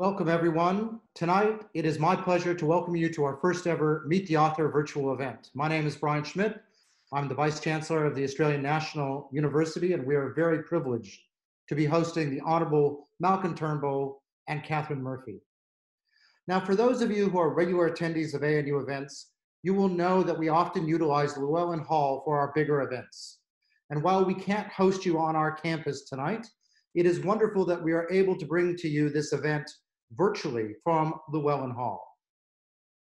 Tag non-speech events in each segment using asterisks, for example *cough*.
Welcome, everyone. Tonight, it is my pleasure to welcome you to our first ever Meet the Author virtual event. My name is Brian Schmidt. I'm the Vice Chancellor of the Australian National University, and we are very privileged to be hosting the Honorable Malcolm Turnbull and Katharine Murphy. Now, for those of you who are regular attendees of ANU events, you will know that we often utilize Llewellyn Hall for our bigger events. And while we can't host you on our campus tonight, it is wonderful that we are able to bring to you this event virtually from Llewellyn Hall.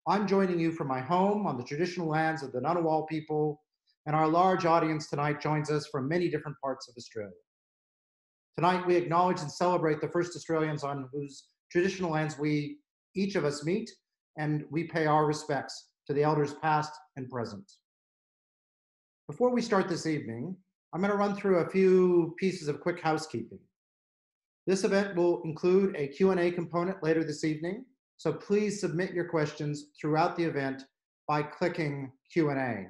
I'm joining you from my home on the traditional lands of the Ngunnawal people, and our large audience tonight joins us from many different parts of Australia. Tonight, we acknowledge and celebrate the first Australians on whose traditional lands we, each of us, meet, and we pay our respects to the elders past and present. Before we start this evening, I'm going to run through a few pieces of quick housekeeping. This event will include a Q&A component later this evening, so please submit your questions throughout the event by clicking Q&A.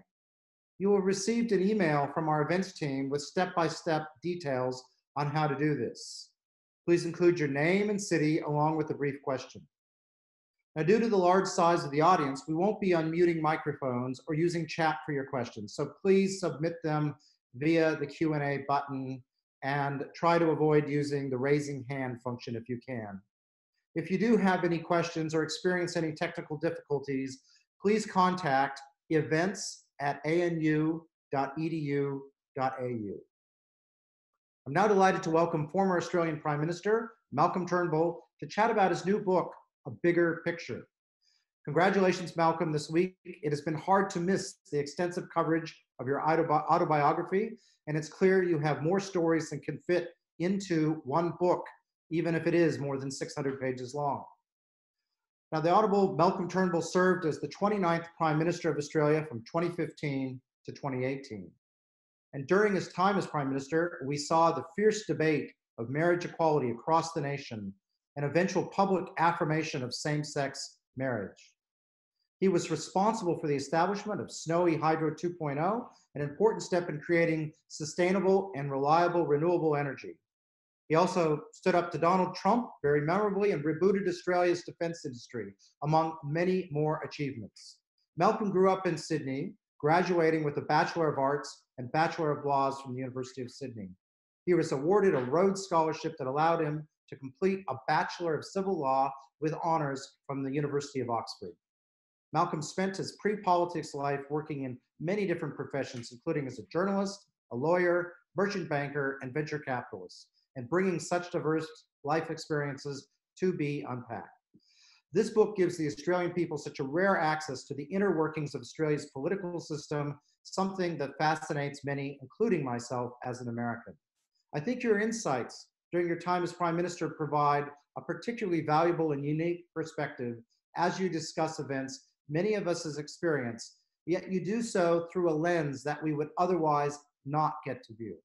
You will have received an email from our events team with step-by-step -step details on how to do this. Please include your name and city along with a brief question. Now, due to the large size of the audience, we won't be unmuting microphones or using chat for your questions, so please submit them via the Q&A button and try to avoid using the raising hand function if you can. If you do have any questions or experience any technical difficulties, please contact events at anu.edu.au. I'm now delighted to welcome former Australian Prime Minister Malcolm Turnbull to chat about his new book, A Bigger Picture. Congratulations, Malcolm, this week. It has been hard to miss the extensive coverage of your autobi autobiography and it's clear you have more stories than can fit into one book, even if it is more than 600 pages long. Now, the Honorable Malcolm Turnbull served as the 29th Prime Minister of Australia from 2015 to 2018. And during his time as Prime Minister, we saw the fierce debate of marriage equality across the nation and eventual public affirmation of same sex marriage. He was responsible for the establishment of Snowy Hydro 2.0, an important step in creating sustainable and reliable renewable energy. He also stood up to Donald Trump very memorably and rebooted Australia's defense industry, among many more achievements. Malcolm grew up in Sydney, graduating with a Bachelor of Arts and Bachelor of Laws from the University of Sydney. He was awarded a Rhodes Scholarship that allowed him to complete a Bachelor of Civil Law with honors from the University of Oxford. Malcolm spent his pre-politics life working in many different professions, including as a journalist, a lawyer, merchant banker, and venture capitalist, and bringing such diverse life experiences to be unpacked. This book gives the Australian people such a rare access to the inner workings of Australia's political system, something that fascinates many, including myself as an American. I think your insights during your time as Prime Minister provide a particularly valuable and unique perspective as you discuss events many of us has experienced, yet you do so through a lens that we would otherwise not get to view.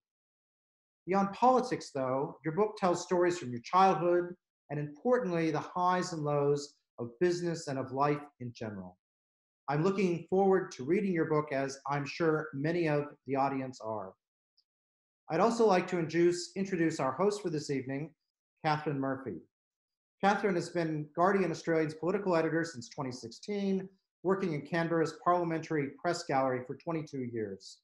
Beyond politics, though, your book tells stories from your childhood and importantly, the highs and lows of business and of life in general. I'm looking forward to reading your book as I'm sure many of the audience are. I'd also like to introduce, introduce our host for this evening, Katharine Murphy. Katharine has been Guardian Australia's political editor since 2016, working in Canberra's Parliamentary Press Gallery for 22 years.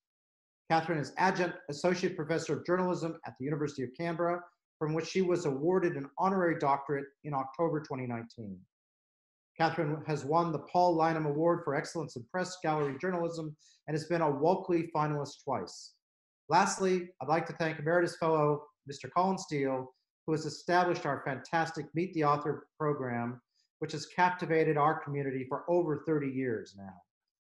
Katharine is Adjunct Associate Professor of Journalism at the University of Canberra, from which she was awarded an honorary doctorate in October 2019. Katharine has won the Paul Lyneham Award for Excellence in Press Gallery Journalism and has been a Walkley finalist twice. Lastly, I'd like to thank Emeritus Fellow Mr. Colin Steele who has established our fantastic Meet the Author program, which has captivated our community for over 30 years now.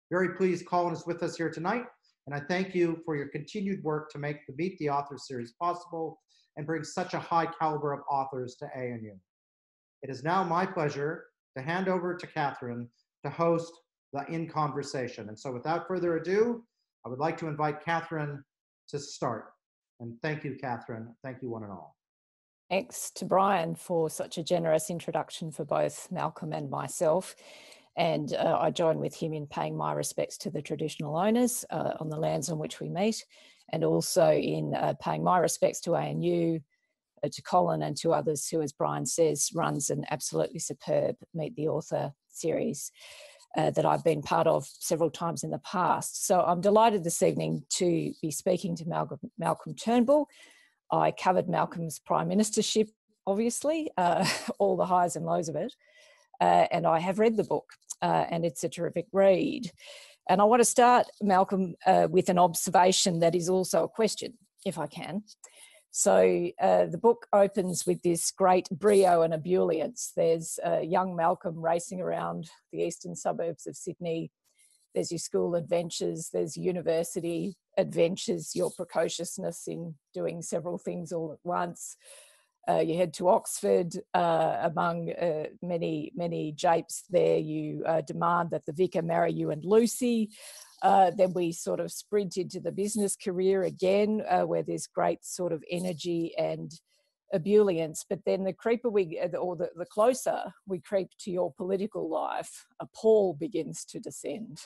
Very pleased Colin is with us here tonight, and I thank you for your continued work to make the Meet the Author series possible and bring such a high caliber of authors to ANU. It is now my pleasure to hand over to Katharine to host the In Conversation. And so without further ado, I would like to invite Katharine to start. And thank you, Katharine. Thank you one and all. Thanks to Brian for such a generous introduction for both Malcolm and myself. And uh, I join with him in paying my respects to the traditional owners uh, on the lands on which we meet, and also in uh, paying my respects to ANU, uh, to Colin and to others who, as Brian says, runs an absolutely superb Meet the Author series. Uh, that I've been part of several times in the past. So I'm delighted this evening to be speaking to Malcolm, Malcolm Turnbull. I covered Malcolm's prime ministership, obviously, uh, *laughs* all the highs and lows of it. Uh, and I have read the book, uh, and it's a terrific read. And I want to start, Malcolm, uh, with an observation that is also a question, if I can. So uh, the book opens with this great brio and ebullience. There's young Malcolm racing around the eastern suburbs of Sydney. There's your school adventures, there's university adventures, your precociousness in doing several things all at once. Uh, you head to Oxford uh, among uh, many, many japes there. You uh, demand that the vicar marry you and Lucy. Uh, then we sort of sprint into the business career again, uh, where there's great sort of energy and ebullience. But then the creeper we, or the, the closer we creep to your political life, a pall begins to descend.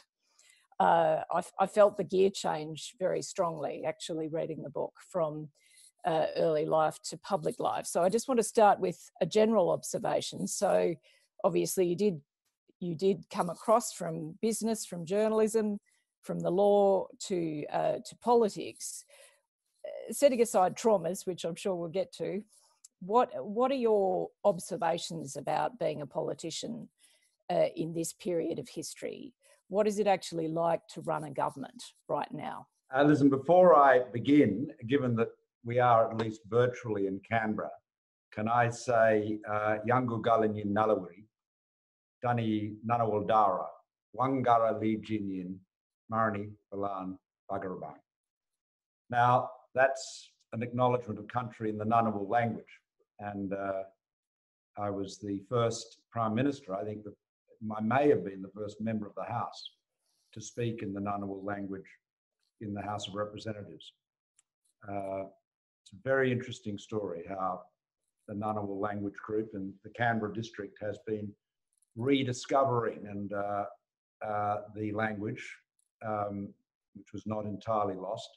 Uh, I, I, felt the gear change very strongly, actually reading the book from uh, early life to public life. So I just want to start with a general observation. So obviously you did you did come across from business, from journalism, from the law to uh, to politics, uh, setting aside traumas, which I'm sure we'll get to, what what are your observations about being a politician uh, in this period of history? What is it actually like to run a government right now? Uh, listen, before I begin, given that we are at least virtually in Canberra, can I say uh, Yangu Galinyin Nalawiri, Dani Nanawaldara, Wangara Li Marani, Balan, Bagarabang. Now, that's an acknowledgement of country in the Ngunnawal language. And uh, I was the first Prime Minister, I think that I may have been the first member of the House to speak in the Ngunnawal language in the House of Representatives. Uh, it's a very interesting story how the Ngunnawal language group in the Canberra district has been rediscovering and uh, uh, the language um, which was not entirely lost.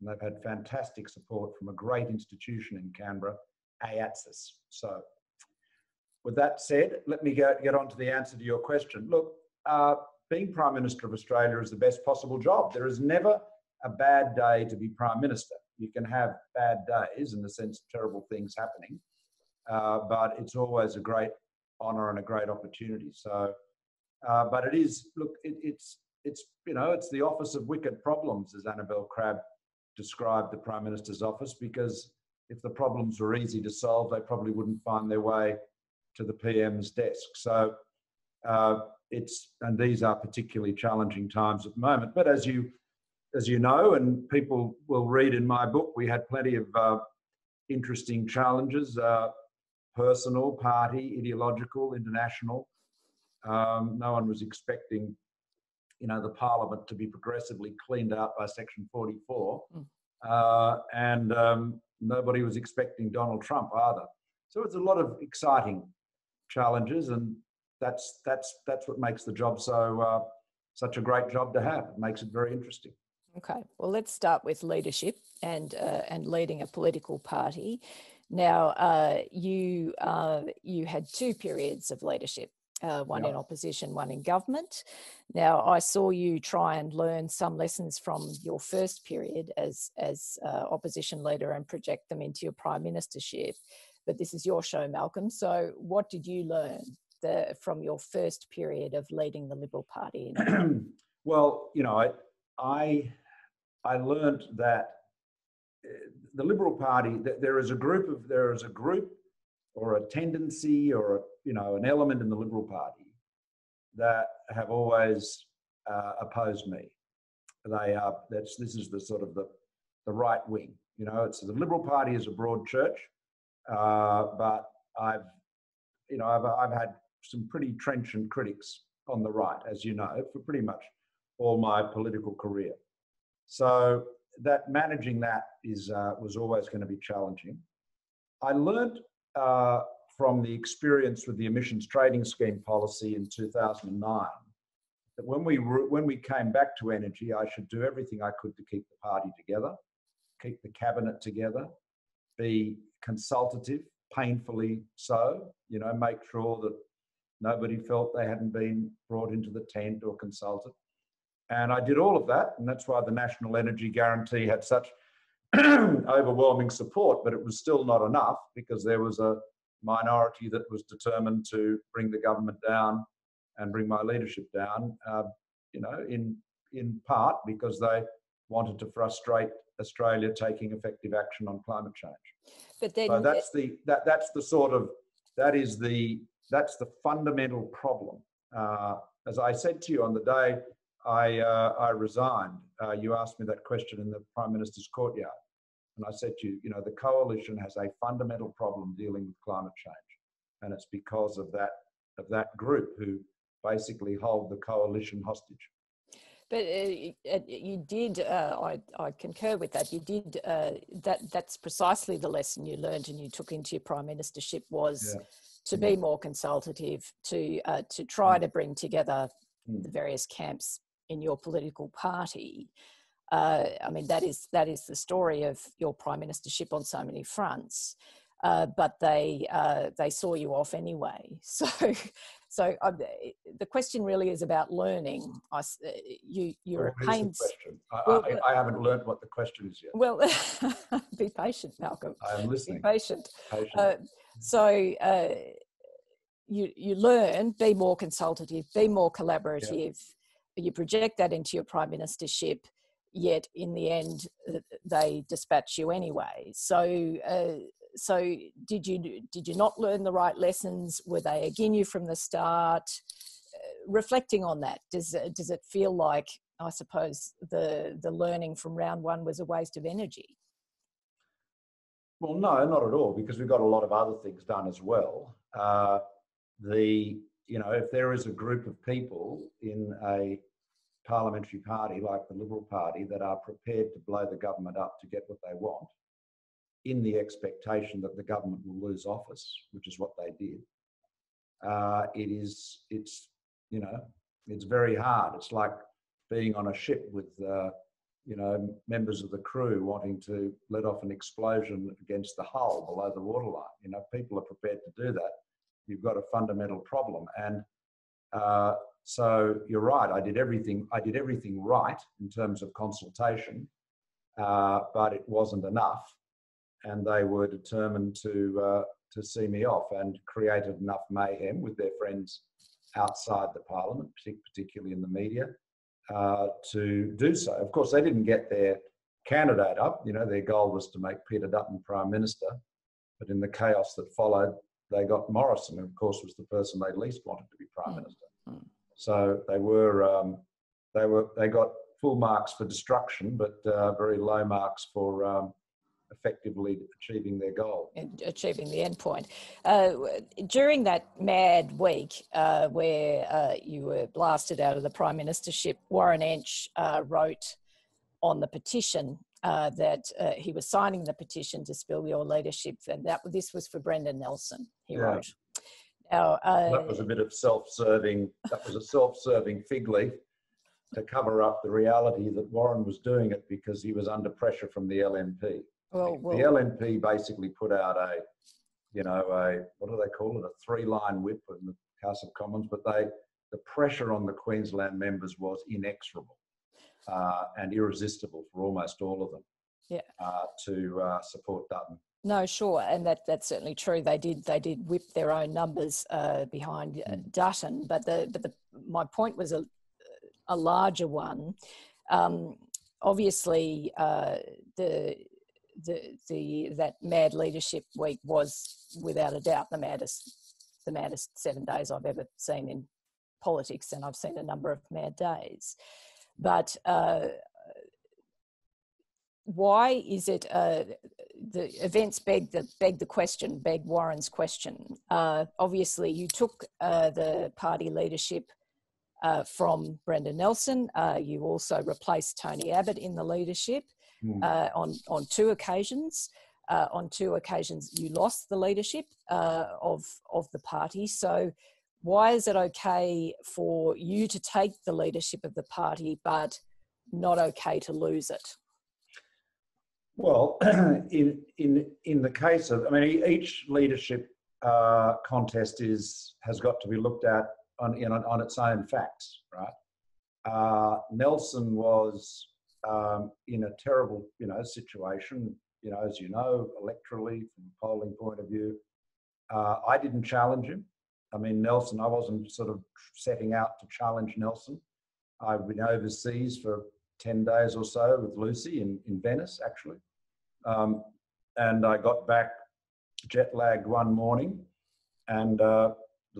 And they've had fantastic support from a great institution in Canberra, AIATSIS. So, with that said, let me get, get on to the answer to your question. Look, uh, being Prime Minister of Australia is the best possible job. There is never a bad day to be Prime Minister. You can have bad days in the sense of terrible things happening, uh, but it's always a great honour and a great opportunity. So, uh, but it is, look, it, it's it's you know it's the office of wicked problems, as Annabel Crabb described the Prime Minister's office, because if the problems were easy to solve, they probably wouldn't find their way to the PM's desk. So uh, it's and these are particularly challenging times at the moment. But as you as you know, and people will read in my book, we had plenty of uh, interesting challenges, uh, personal, party, ideological, international. Um, no one was expecting you know, the parliament to be progressively cleaned out by Section 44. Mm. Uh, and um, nobody was expecting Donald Trump either. So it's a lot of exciting challenges, and that's that's that's what makes the job so uh, such a great job to have. It makes it very interesting. Okay, well, let's start with leadership and uh, and leading a political party. Now, uh, you uh, you had two periods of leadership uh, one in opposition, one in government. Now, I saw you try and learn some lessons from your first period as as uh, opposition leader and project them into your prime ministership. But this is your show, Malcolm. So, what did you learn the, from your first period of leading the Liberal Party? *clears throat* well, you know, I I, I learned that eh, the Liberal Party that there is a group of there is a group or a tendency or a, you know an element in the Liberal Party that have always uh, opposed me. They are that's this is the sort of the the right wing. You know, it's the Liberal Party is a broad church, uh, but I've you know I've I've had some pretty trenchant critics on the right, as you know, for pretty much all my political career. So that managing that is uh, was always going to be challenging. I learned uh, from the experience with the emissions trading scheme policy in 2009 that when we when we came back to energy, I should do everything I could to keep the party together, keep the cabinet together, be consultative, painfully so. You know, make sure that nobody felt they hadn't been brought into the tent or consulted. And I did all of that, and that's why the National Energy Guarantee had such *clears throat* overwhelming support, but it was still not enough because there was a minority that was determined to bring the government down and bring my leadership down. Uh, you know, in in part because they wanted to frustrate Australia taking effective action on climate change. But then so that's the that that's the sort of that is the that's the fundamental problem. Uh, as I said to you on the day I uh, I resigned, uh, you asked me that question in the Prime Minister's courtyard. And I said to you, you know, the coalition has a fundamental problem dealing with climate change. And it's because of that, of that group who basically hold the coalition hostage. But uh, you did, uh, I, I, concur with that. You did, uh, that, that's precisely the lesson you learned and you took into your prime ministership was yeah. to be more consultative, to, uh, to try mm. to bring together mm. the various camps in your political party uh, I mean, that is that is the story of your prime ministership on so many fronts. Uh, but they uh, they saw you off anyway. *laughs* So, so uh, the question really is about learning. I, uh, you you're pains. I, well, I, I, haven't learned what the question is yet. Well, *laughs* be patient, Malcolm. I am listening. Be patient. patient. Uh, so you you learn, be more consultative, be more collaborative. Yeah. You project that into your prime ministership yet in the end uh, they dispatch you anyway so uh, so did you did you not learn the right lessons? Were they again you from the start? Uh, reflecting on that does does it feel like i suppose the the learning from round one was a waste of energy? Well no not at all because we've got a lot of other things done as well. Uh, the you know if there is a group of people in a parliamentary party like the Liberal Party that are prepared to blow the government up to get what they want in the expectation that the government will lose office, which is what they did. Uh, it is, it's, you know, it's very hard. It's like being on a ship with, uh, you know, members of the crew wanting to let off an explosion against the hull below the waterline. You know, people are prepared to do that. You've got a fundamental problem. And uh, so you're right. I did everything. I did everything right in terms of consultation, uh, but it wasn't enough, and they were determined to uh, to see me off and created enough mayhem with their friends outside the parliament, particularly in the media, uh, to do so. Of course, they didn't get their candidate up. You know, their goal was to make Peter Dutton prime minister, but in the chaos that followed, they got Morrison, who of course was the person they least wanted to be prime hmm. minister. Mm. So they were um, they were they got full marks for destruction, but uh, very low marks for um, effectively achieving their goal. Achieving the end point. Uh, during that mad week uh, where uh, you were blasted out of the prime ministership, Warren Entsch uh, wrote on the petition uh, that uh, he was signing the petition to spill your leadership, and that this was for Brendan Nelson. He yeah. wrote. Now, uh, that was a bit of self-serving. That was a self-serving fig leaf to cover up the reality that Warren was doing it because he was under pressure from the LNP. Well, well, the LNP basically put out a, you know, a what do they call it? A three-line whip in the House of Commons, but they the pressure on the Queensland members was inexorable uh, and irresistible for almost all of them. Yeah. Uh, to uh, support Dutton. No, sure, and that that's certainly true. They did they did whip their own numbers uh, behind uh, mm. Dutton, but the but the my point was a a larger one. Um, obviously, uh, the the the that mad leadership week was without a doubt the maddest the maddest seven days I've ever seen in politics, and I've seen a number of mad days. But uh, why is it uh, the events beg the beg the question, beg Warren's question? Uh, obviously, you took uh, the party leadership uh, from Brendan Nelson. Uh, you also replaced Tony Abbott in the leadership mm. on on two occasions. on two occasions, you lost the leadership of of the party. So, why is it okay for you to take the leadership of the party, but not okay to lose it? Well, *clears throat* in in in the case of, I mean, each leadership uh, contest is has got to be looked at on in, on its own facts, right? Uh, Nelson was um, in a terrible, you know, situation. You know, as you know, electorally from a polling point of view, uh, I didn't challenge him. I mean, Nelson, I wasn't sort of setting out to challenge Nelson. I've been overseas for 10 days or so with Lucy in, in Venice, actually. Um, and I got back jet lagged one morning. And uh,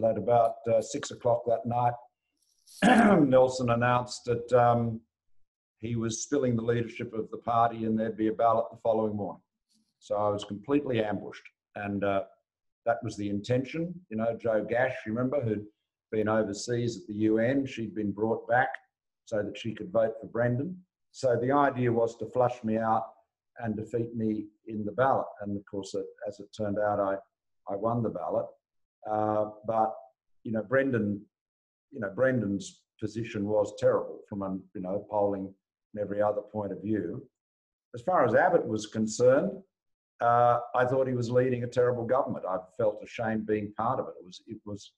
at about uh, six o'clock that night, *clears throat* Nelson announced that um, he was spilling the leadership of the party and there'd be a ballot the following morning. So I was completely ambushed. And uh, that was the intention. You know, Jo Gash, you remember, who'd been overseas at the UN, she'd been brought back so that she could vote for Brendan. So the idea was to flush me out and defeat me in the ballot. And of course, it, as it turned out, I, I won the ballot. Uh, but, you know, Brendan, you know, Brendan's position was terrible from a, you know, polling and every other point of view. As far as Abbott was concerned, uh, I thought he was leading a terrible government. I felt ashamed being part of it. It was, it was,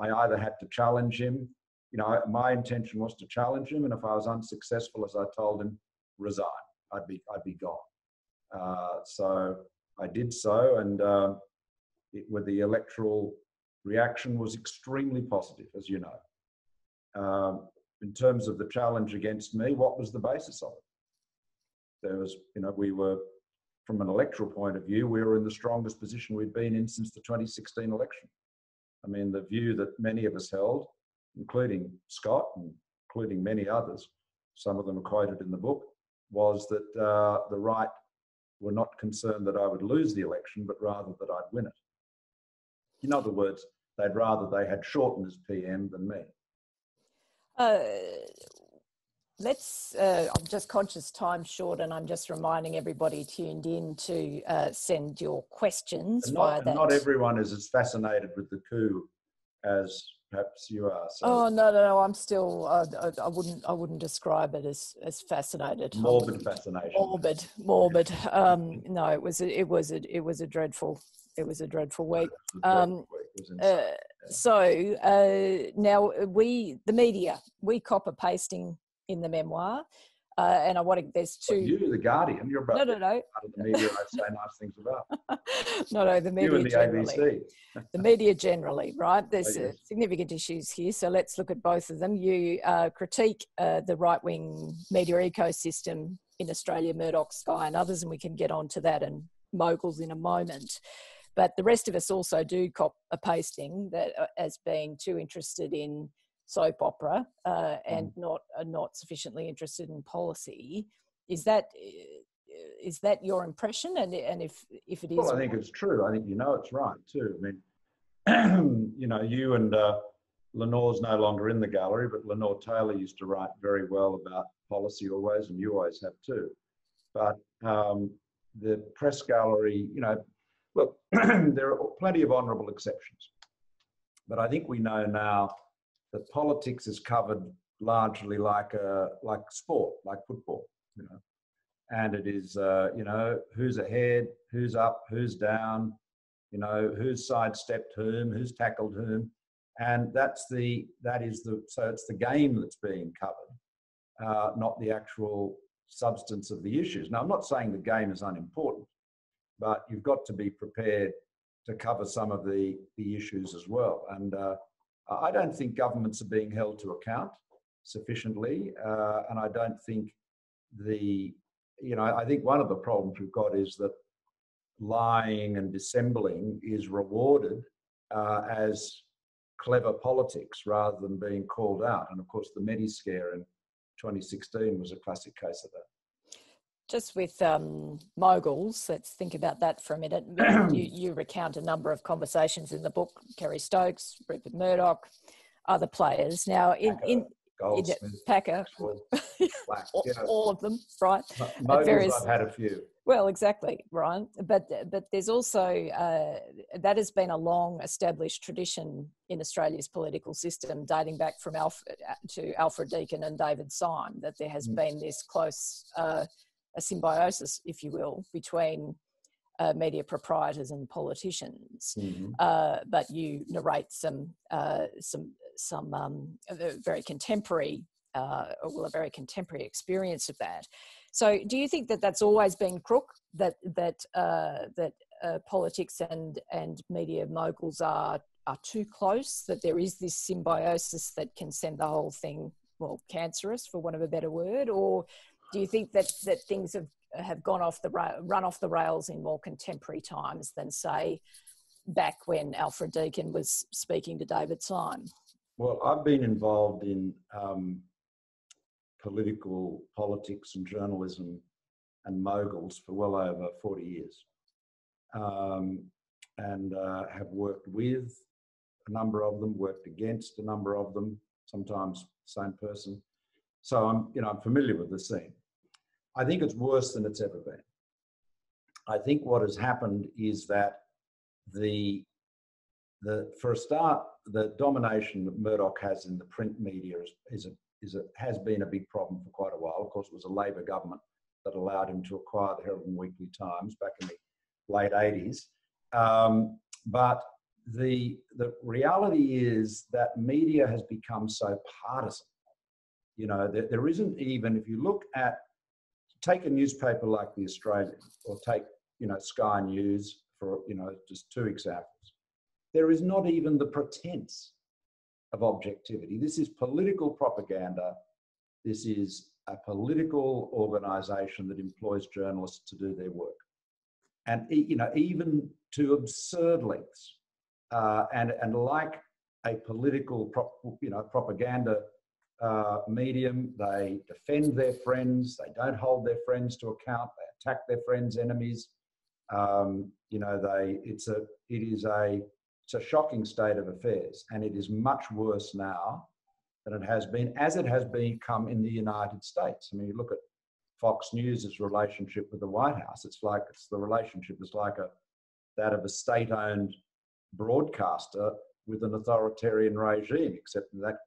I either had to challenge him you know, my intention was to challenge him, and if I was unsuccessful, as I told him, resign. I'd be I'd be gone. Uh, so I did so, and uh, it, with the electoral reaction was extremely positive, as you know. Um, in terms of the challenge against me, what was the basis of it? There was, you know, we were, from an electoral point of view, we were in the strongest position we'd been in since the 2016 election. I mean, the view that many of us held including Scott and including many others, some of them are quoted in the book, was that uh, the right were not concerned that I would lose the election, but rather that I'd win it. In other words, they'd rather they had Shorten as PM than me. Uh, let's, uh, I'm just conscious time short, and I'm just reminding everybody tuned in to uh, send your questions. And not, not everyone is as fascinated with the coup as perhaps you are. So oh no, no, no! I'm still. Uh, I, I, wouldn't. I wouldn't describe it as as fascinated. Morbid fascination. Morbid, morbid. Um, no, it was. A, it was a. It was a dreadful. It was a dreadful week. Um, uh, so uh, now we, the media, we copper pasting in the memoir. Uh, and I want to, there's two. Well, you, the Guardian, you're about no, no, no. part of the media I say nice things about. *laughs* no, no, the media you and the generally. ABC. the media generally, right? *laughs* There's Oh, uh, yes. significant issues here. So let's look at both of them. You uh, critique uh, the right wing media ecosystem in Australia, Murdoch, Sky, and others, and we can get on to that and moguls in a moment. But the rest of us also do cop a pasting that uh, as being too interested in soap opera uh, and Mm. not uh, not sufficiently interested in policy. Is that uh, that your impression? And and if if it is, Well, I think it's true. I think you know it's right too. I mean, *clears throat* you know, you and uh, Lenore's no longer in the gallery, but Lenore Taylor used to write very well about policy always, and you always have too. But um, the press gallery, you know, look, *clears throat* there are plenty of honourable exceptions, but I think we know now that politics is covered largely like a like sport, like football, you know and it is uh, you know who's ahead, who's up, who's down, you know who's sidestepped whom, who's tackled whom, and that's the that is the so it's the game that's being covered, uh, not the actual substance of the issues. Now I'm not saying the game is unimportant, but you've got to be prepared to cover some of the the issues as well. And uh, I don't think governments are being held to account sufficiently, uh, and I don't think the you know, I think one of the problems we've got is that lying and dissembling is rewarded uh, as clever politics rather than being called out. And of course, the Mediscare in 2016 was a classic case of that. Just with um, moguls, let's think about that for a minute. *clears throat* you, you recount a number of conversations in the book, Kerry Stokes, Rupert Murdoch, other players. Now, in, in, in Goldsmith, Packer, *laughs* Black, all, all of them, right? Moguls, various- I've had a few. Well, exactly, right. But but there's also uh, that has been a long established tradition in Australia's political system, dating back from Alf- to Alfred Deakin and David Syme, that there has Mm. been this close uh, a symbiosis, if you will, between uh, media proprietors and politicians. Mhm. Uh, but you narrate some uh, some some um, very contemporary, uh, well, a very contemporary experience of that. So, do you think that that's always been crook? That that uh, that uh, politics and and media moguls are are too close? That there is this symbiosis that can send the whole thing well cancerous, for want of a better word, or do you think that that things have have gone off the ra- run off the rails in more contemporary times than say back when Alfred Deakin was speaking to David Syme? Well, I've been involved in um, political politics and journalism and moguls for well over 40 years. Um, and uh, have worked with a number of them, worked against a number of them, sometimes same person. So I'm, you know, I'm familiar with the scene. I think it's worse than it's ever been. I think what has happened is that the the for a start, the domination that Murdoch has in the print media is, is, a, is a, has been a big problem for quite a while. Of course, it was a Labor government that allowed him to acquire the Herald and Weekly Times back in the late 80s. Um, but the, the reality is that media has become so partisan. You know, there, there isn't even, if you look at, take a newspaper like The Australian or take, you know, Sky News for, you know, just two examples there is not even the pretense of objectivity. This is political propaganda. This is a political organization that employs journalists to do their work. And, you know, even to absurd lengths. Uh, and, and like a political, prop, you know, propaganda uh, medium, they defend their friends. They don't hold their friends to account. They attack their friends' enemies. Um, you know, they, it's a, it is a, it's a shocking state of affairs, and it is much worse now than it has been, as it has become in the United States. I mean, you look at Fox News' relationship with the White House. It's like it's the relationship is like a that of a state-owned broadcaster with an authoritarian regime, except that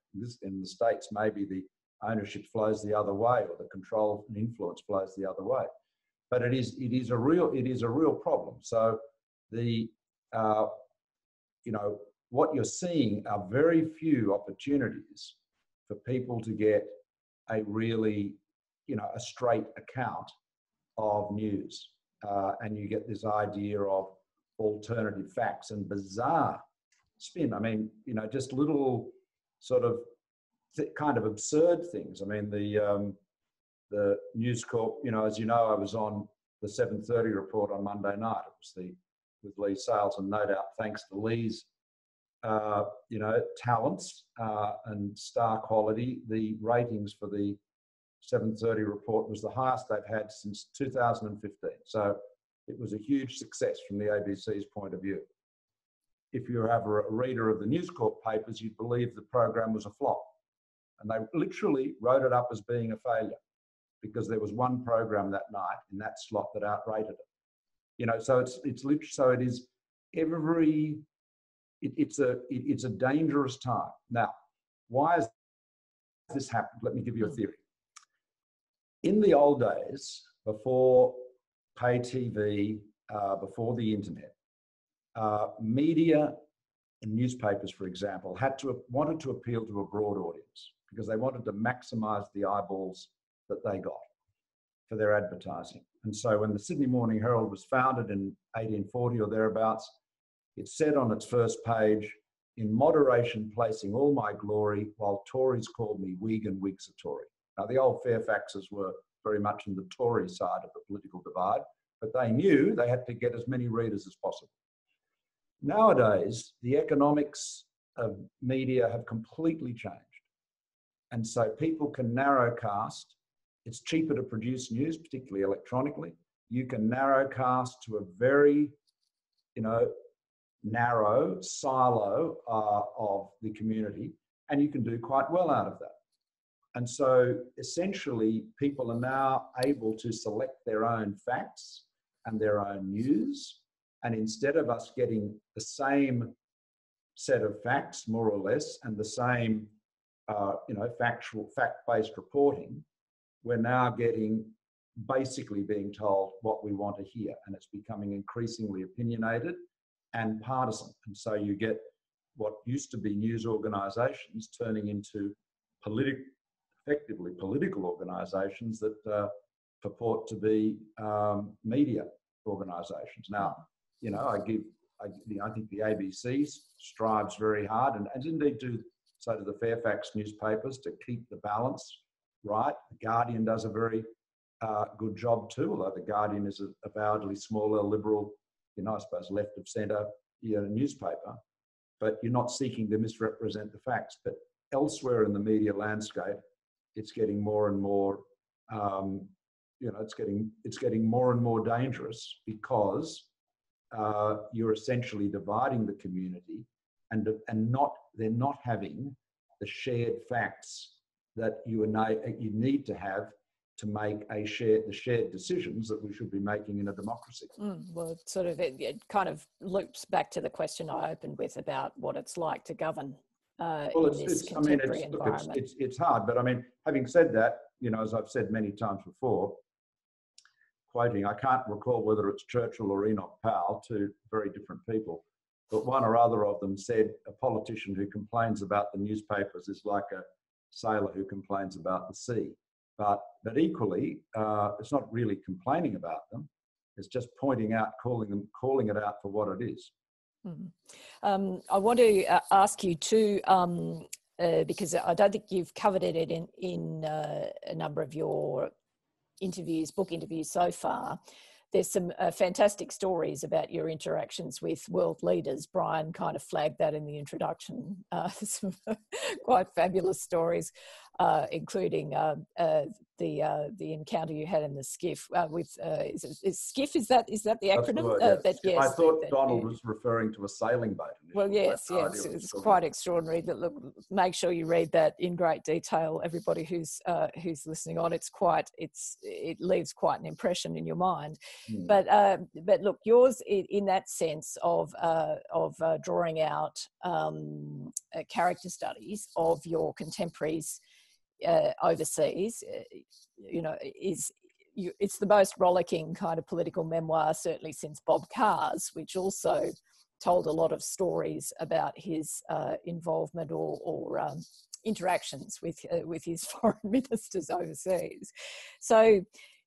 in the states maybe the ownership flows the other way or the control and influence flows the other way. But it is it is a real it is a real problem. So the uh, you know, what you're seeing are very few opportunities for people to get a really, you know, a straight account of news. Uh, and you get this idea of alternative facts and bizarre spin. I mean, you know, just little sort of th- kind of absurd things. I mean, the um, the News Corp, you know, as you know, I was on the 7:30 report on Monday night. It was the with Leigh Sales, and no doubt thanks to Leigh's, uh, you know, talents uh, and star quality, the ratings for the 7:30 report was the highest they've had since 2015. So it was a huge success from the ABC's point of view. If you're ever a reader of the News Corp papers, you'd believe the program was a flop, and they literally wrote it up as being a failure because there was one program that night in that slot that outrated it. You know so it's it's literally so it is every it, it's a it, it's a dangerous time. Now why has this happened? Let me give you a theory. In the old days before pay tv uh, before the internet uh, media and newspapers for example had to wanted to appeal to a broad audience because they wanted to maximize the eyeballs that they got for their advertising. And so when the Sydney Morning Herald was founded in 1840 or thereabouts, it said on its first page, in moderation placing all my glory, while Tories called me Whig and Whigs a Tory. Now the old Fairfaxes were very much in the Tory side of the political divide, but they knew they had to get as many readers as possible. Nowadays, the economics of media have completely changed. And so people can narrowcast it's cheaper to produce news, particularly electronically. You can narrowcast to a very, you know, narrow silo uh, of the community, and you can do quite well out of that. And so essentially, people are now able to select their own facts and their own news. And instead of us getting the same set of facts, more or less, and the same, uh, you know, factual, fact-based reporting, we're now getting basically being told what we want to hear, and it's becoming increasingly opinionated and partisan. And so you get what used to be news organisations turning into effectively political organisations that uh, purport to be um, media organisations. Now, you know, I give, I, you know, I think the ABC strives very hard, and, and indeed do so do the Fairfax newspapers to keep the balance right. The Guardian does a very uh, good job too, although the Guardian is a avowedly smaller, liberal, you know, I suppose left of centre you know, newspaper. But you're not seeking to misrepresent the facts. But elsewhere in the media landscape, it's getting more and more, um, you know, it's getting it's getting more and more dangerous because uh, you're essentially dividing the community and, and not, they're not having the shared facts that you, you need to have to make a shared the shared decisions that we should be making in a democracy. Mm, well, it sort of it, it, kind of loops back to the question I opened with about what it's like to govern uh, well, in this contemporary I mean, it's, environment. It's, it's, it's hard, but I mean, having said that, you know, as I've said many times before, quoting, I can't recall whether it's Churchill or Enoch Powell, two very different people, but one or other of them said a politician who complains about the newspapers is like a sailor who complains about the sea. But, but equally, uh, it's not really complaining about them. It's just pointing out, calling them, calling it out for what it is. Mm. Um, I want to uh, ask you too, um, uh, because I don't think you've covered it in in uh, a number of your interviews, book interviews so far, there's some uh, fantastic stories about your interactions with world leaders. Brian kind of flagged that in the introduction. Uh, *laughs* some *laughs* quite fabulous stories, uh, including uh, uh, the uh, the encounter you had in the SCIF with is, it, is SCIF is that is that the acronym? yes. That, yes, I thought that, Donald was referring to a sailing boat. Well, yes, yes, it's quite extraordinary. That look, make sure you read that in great detail. Everybody who's who's listening on, it's quite it's it leaves quite an impression in your mind. Hmm. But uh, but look, yours in that sense of uh, of uh, drawing out um, uh, character studies of your contemporaries uh, overseas, uh, you know, is you, it's the most rollicking kind of political memoir certainly since Bob Carr's, which also told a lot of stories about his uh, involvement or, or um, interactions with with his *laughs* foreign ministers overseas. So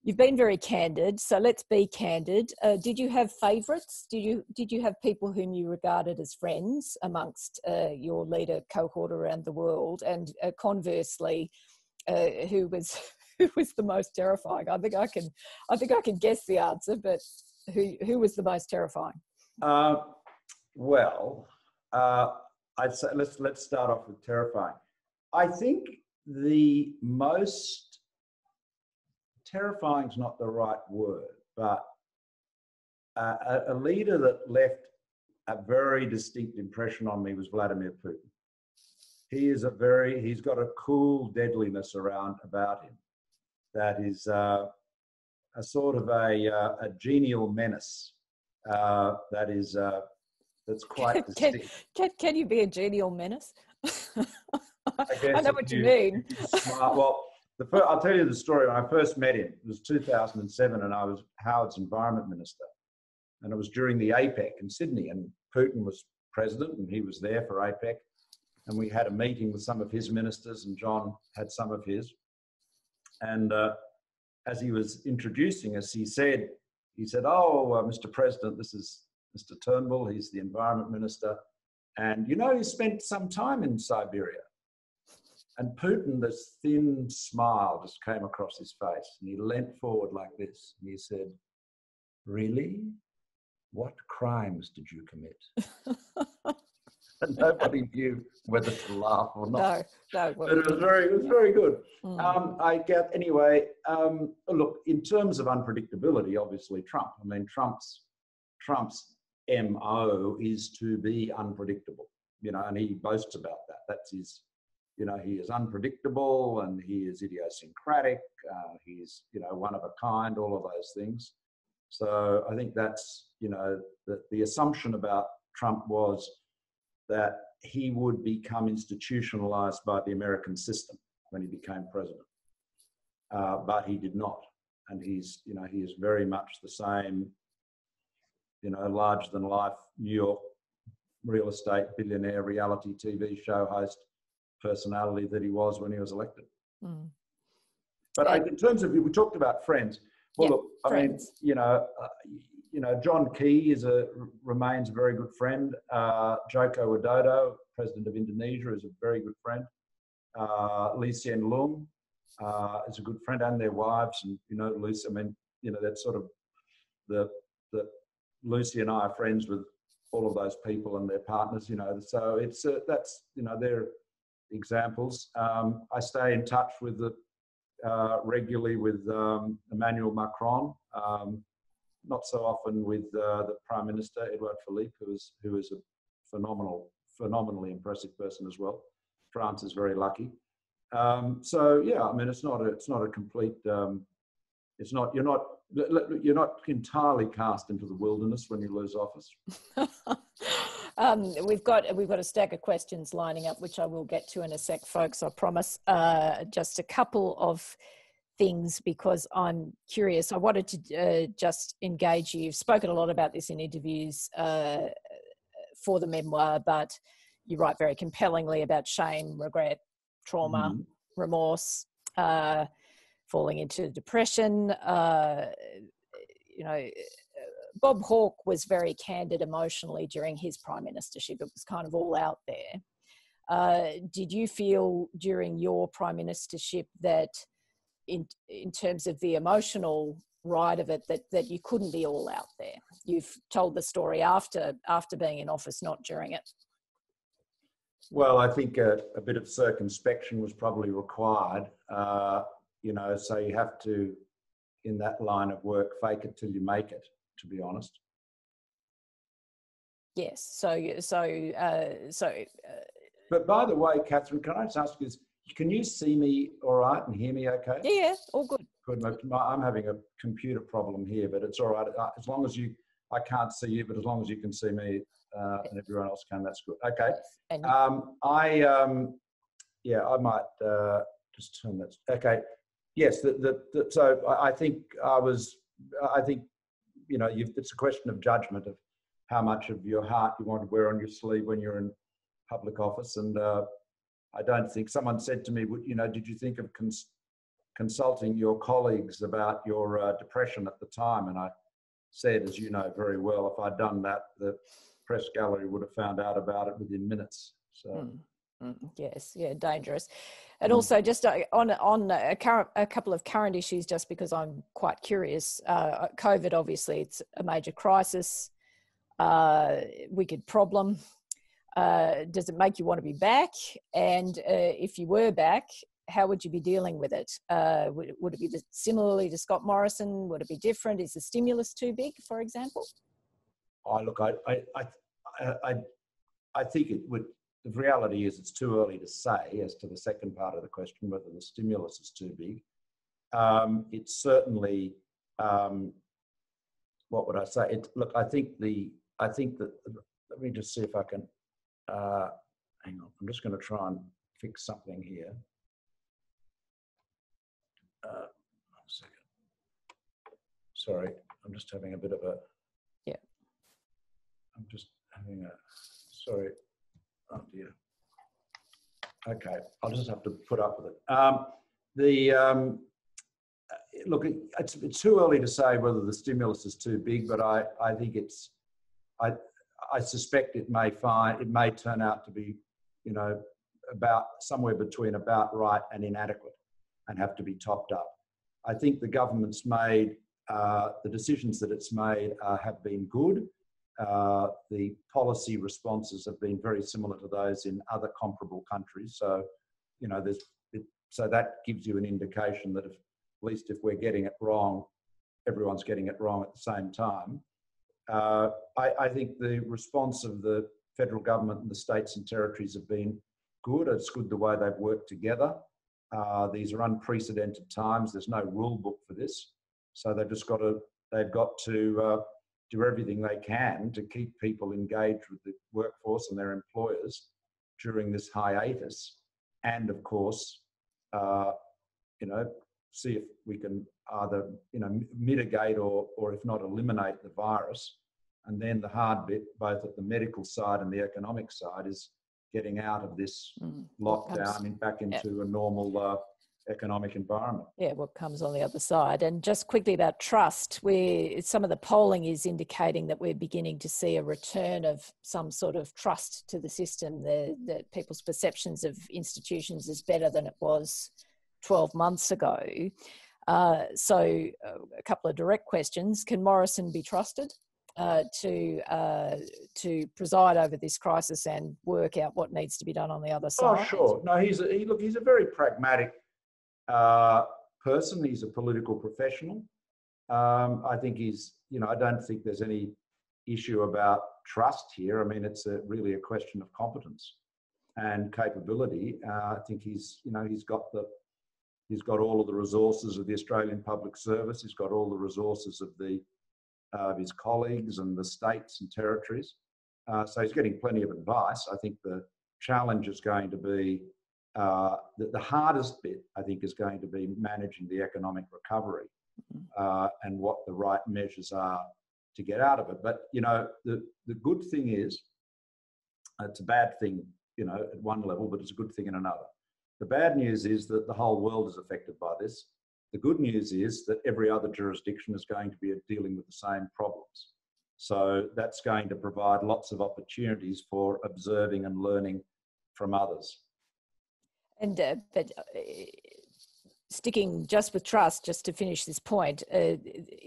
You've been very candid, so let's be candid. Uh, did you have favourites? Did you did you have people whom you regarded as friends amongst uh, your leader cohort around the world, and uh, conversely, uh, who was *laughs* who was the most terrifying? I think I can I think I can guess the answer, but who who was the most terrifying? Uh, well, uh, I'd say let's let's start off with terrifying. I think the most terrifying is not the right word, but a, a leader that left a very distinct impression on me was Vladimir Putin. He is a very, he's got a cool deadliness around about him that is uh, a sort of a, uh, a genial menace uh, that is, uh, that's quite *laughs* can, can, can, you be a genial menace? *laughs* I, I know what you, you mean. Smart, well, the first, I'll tell you the story. When I first met him, it was 2007, and I was Howard's environment minister. And it was during the APEC in Sydney, and Putin was president, and he was there for APEC. And we had a meeting with some of his ministers, and John had some of his. And uh, as he was introducing us, he said, he said, "Oh, uh, Mr. President, this is Mr. Turnbull. He's the environment minister, and you know he spent some time in Siberia." And Putin, this thin smile just came across his face, and he leant forward like this, and he said, Really? What crimes did you commit? *laughs* and nobody knew whether to laugh or not. No, no. But it was very, it was very good. Mm. Um, I get anyway. Um, look, in terms of unpredictability, obviously Trump. I mean, Trump's Trump's mo is to be unpredictable. You know, and he boasts about that. That's his you know, he is unpredictable and he is idiosyncratic. Uh, he's, you know, one of a kind, all of those things. So I think that's, you know, the, the assumption about Trump was that he would become institutionalized by the American system when he became president. Uh, but he did not. and he's you know he is very much the same, you know, larger than life New York real estate billionaire, reality TV show host personality that he was when he was elected. Mm. But I, in terms of we talked about friends. Well, Yeah, look, I mean, you know, uh, you know, John Key is a remains a very good friend. Uh, Joko Widodo, president of Indonesia, is a very good friend. Uh, Lee Hsien Loong uh, is a good friend, and their wives, and you know, Lucy. I mean, you know, that's sort of the the Lucy and I are friends with all of those people and their partners. You know, so it's uh, that's you know they're examples. Um, I stay in touch with the uh, regularly with um, Emmanuel Macron. Um, not so often with uh, the Prime Minister Edouard Philippe, who is who is a phenomenal, phenomenally impressive person as well. France is very lucky. Um, so yeah, I mean, it's not a it's not a complete. Um, it's not you're not you're not entirely cast into the wilderness when you lose office. *laughs* um, we've got we've got a stack of questions lining up, which I will get to in a sec, folks. I promise. Uh, just a couple of things because I'm curious. I wanted to uh, just engage you. You've spoken a lot about this in interviews uh, for the memoir, but you write very compellingly about shame, regret, trauma, Mhm. remorse, uh, falling into depression. Uh, you know, Bob Hawke was very candid emotionally during his prime ministership. It was kind of all out there. Uh, did you feel during your prime ministership that, in in terms of the emotional ride of it, that that you couldn't be all out there? You've told the story after after being in office, not during it. Well, I think a, a bit of circumspection was probably required. Uh, you know, so you have to, in that line of work, fake it till you make it. To be honest. Yes. So so uh, so uh, But by the way, Katharine, can I just ask you this? Can you see me all right and hear me okay? yeah, all good. Good. I'm having a computer problem here, but it's all right. Uh, As long as you, I can't see you, but as long as you can see me uh, and everyone else can, that's good. Okay. And Um, I, um, yeah, I might uh, just turn that. Okay. Yes. The, the, the, so I, I think I was, I think, you know, it's a question of judgment of how much of your heart you want to wear on your sleeve when you're in public office. And uh, I don't think someone said to me, you know, did you think of cons- consulting your colleagues about your uh, depression at the time? And I said, as you know very well, if I'd done that, the press gallery would have found out about it within minutes. So. Mm, yes, yeah, dangerous. And Mm. also, just uh, on on a, current, a couple of current issues, just because I'm quite curious. Uh, COVID, obviously, it's a major crisis, uh, wicked problem. Uh, does it make you want to be back? And uh, if you were back, how would you be dealing with it? Uh, would, would it be the- similarly to Scott Morrison? Would it be different? Is the stimulus too big, for example? I look, I, I, I, I, I think it would. The reality is, it's too early to say as to the second part of the question whether the stimulus is too big. Um, it's certainly, um, what would I say? It, look, I think the, I think that. Let me just see if I can. Uh, hang on, I'm just going to try and fix something here. Uh, one second. Sorry, I'm just having a bit of a. Yeah. I'm just having a. Sorry. Oh dear. Okay, I'll just have to put up with it. Um, the um, look, it- it's, it's too early to say whether the stimulus is too big, but I, I think it's, I, I suspect it may find it may turn out to be, you know, about somewhere between about right and inadequate, and have to be topped up. I think the government's made uh, the decisions that it's made uh, have been good. Uh, the policy responses have been very similar to those in other comparable countries. So, you know, there's it, so that gives you an indication that if, at least if we're getting it wrong, everyone's getting it wrong at the same time. Uh, I, I think the response of the federal government and the states and territories have been good. It's good the way they've worked together. Uh, these are unprecedented times. There's no rule book for this, so they've just got to they've got to uh, do everything they can to keep people engaged with the workforce and their employers during this hiatus, and of course, uh, you know, see if we can either you know mitigate or or if not eliminate the virus. And then the hard bit, both at the medical side and the economic side, is getting out of this mm. lockdown and back into yeah. a normal uh, economic environment. Yeah, what comes on the other side. And just quickly about trust, where some of the polling is indicating that we're beginning to see a return of some sort of trust to the system. That people's perceptions of institutions is better than it was 12 months ago. Uh, so, uh, a couple of direct questions: Can Morrison be trusted? Uh, to uh, to preside over this crisis and work out what needs to be done on the other oh, side. Oh, sure. No, he's a, he, look. He's a very pragmatic uh, person. He's a political professional. Um, I think he's. You know, I don't think there's any issue about trust here. I mean, it's a, really a question of competence and capability. Uh, I think he's. You know, he's got the. He's got all of the resources of the Australian Public Service. He's got all the resources of the of his colleagues and the states and territories. Uh, so he's getting plenty of advice. I think the challenge is going to be uh, the, the, hardest bit, I think, is going to be managing the economic recovery mm-hmm. uh, and what the right measures are to get out of it. But, you know, the, the good thing is, it's a bad thing, you know, at one level, but it's a good thing in another. The bad news is that the whole world is affected by this. The good news is that every other jurisdiction is going to be dealing with the same problems. So that's going to provide lots of opportunities for observing and learning from others. And uh, but uh, sticking just with trust, just to finish this point, uh,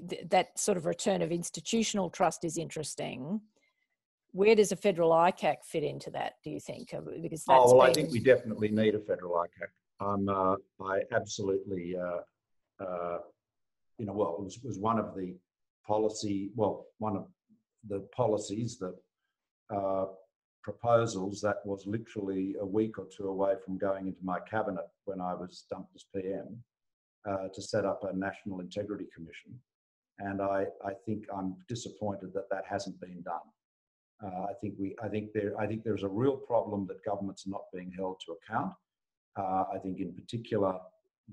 th- that sort of return of institutional trust is interesting. Where does a federal ICAC fit into that? Do you think? Uh, because oh well, been... I think we definitely need a federal ICAC. Um, uh, I absolutely uh, uh, you know, well, it was, was one of the policy, well, one of the policies that uh, proposals that was literally a week or two away from going into my cabinet when I was dumped as PM uh, to set up a National Integrity Commission. And I, I think I'm disappointed that that hasn't been done. Uh, I think we, I think there, I think there's a real problem that governments are not being held to account. Uh, I think in particular,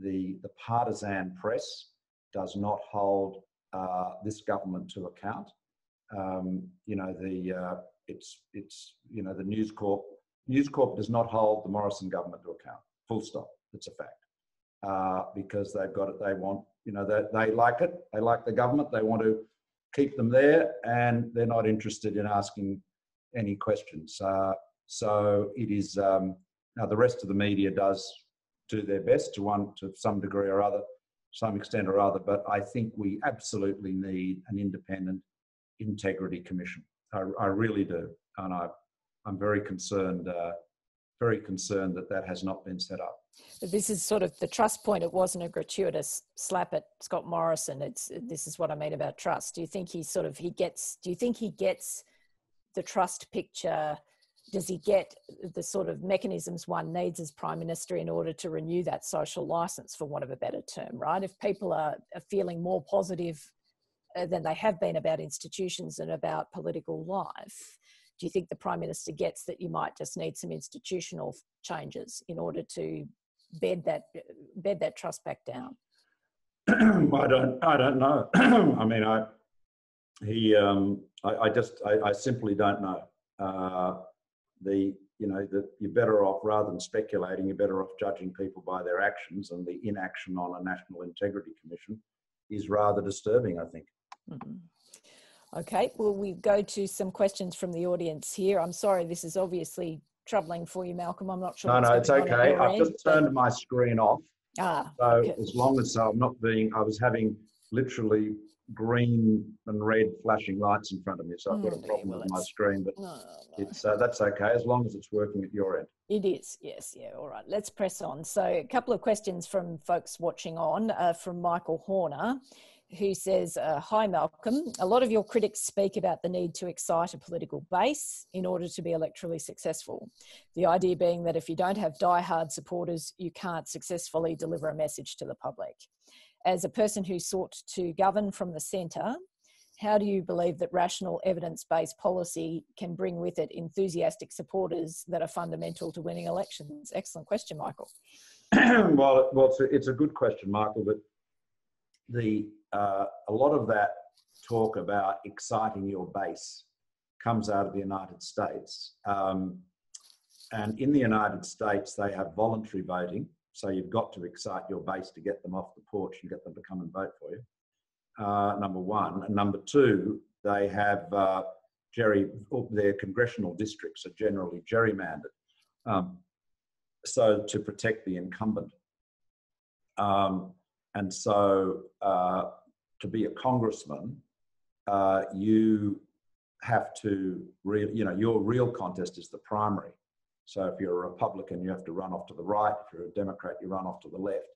the, the partisan press does not hold uh, this government to account. Um, you know, the uh, it's it's you know the News Corp News Corp does not hold the Morrison government to account. Full stop. It's a fact uh, because they've got it. They want you know they they like it. They like the government. They want to keep them there, and they're not interested in asking any questions. Uh, so it is um, now the rest of the media does do their best to one to some degree or other, some extent or other. But I think we absolutely need an independent integrity commission. I, I really do, and I, I'm very concerned, uh, very concerned that that has not been set up. This is sort of the trust point. It wasn't a gratuitous slap at Scott Morrison. It's this is what I mean about trust. Do you think he sort of he gets? Do you think he gets the trust picture? does he get the sort of mechanisms one needs as prime minister in order to renew that social license for want of a better term right if people are, are feeling more positive than they have been about institutions and about political life. Do you think the prime minister gets that you might just need some institutional changes in order to bed that bed that trust back down? *clears throat* I don't i don't know. *clears throat* I mean i he um i, I just I, I simply don't know. Uh, the you know that you're better off rather than speculating you're better off judging people by their actions and the inaction on a national integrity commission is rather disturbing i think mm-hmm. okay well we go to some questions from the audience here i'm sorry this is obviously troubling for you malcolm i'm not sure no no it's okay i've end, just turned but... my screen off ah so okay. as long as i'm not being i was having literally green and red flashing lights in front of me, so I've got a mm, problem well, with my screen. But no, no. it's uh, that's okay as long as it's working at your end. It is, yes, yeah. All right, let's press on. So, a couple of questions from folks watching on uh, from Michael Horner. Who says, uh, Hi Malcolm, a lot of your critics speak about the need to excite a political base in order to be electorally successful. The idea being that if you don't have die-hard supporters, you can't successfully deliver a message to the public as a person who sought to govern from the centre, how do you believe that rational evidence based policy can bring with it enthusiastic supporters that are fundamental to winning elections? Excellent question, Michael. *clears throat* well, well, it's a, it's a good question, Michael. But the uh, a lot of that talk about exciting your base comes out of the United States. Um, and in the United States, they have voluntary voting. So you've got to excite your base to get them off the porch and get them to come and vote for you. Uh, number one. And number two, they have uh, Jerry, their congressional districts are generally gerrymandered. Um, so to protect the incumbent. Um, and so uh, to be a congressman, uh, you have to real, you know, your real contest is the primary. So if you're a Republican, you have to run off to the right. If you're a Democrat, you run off to the left.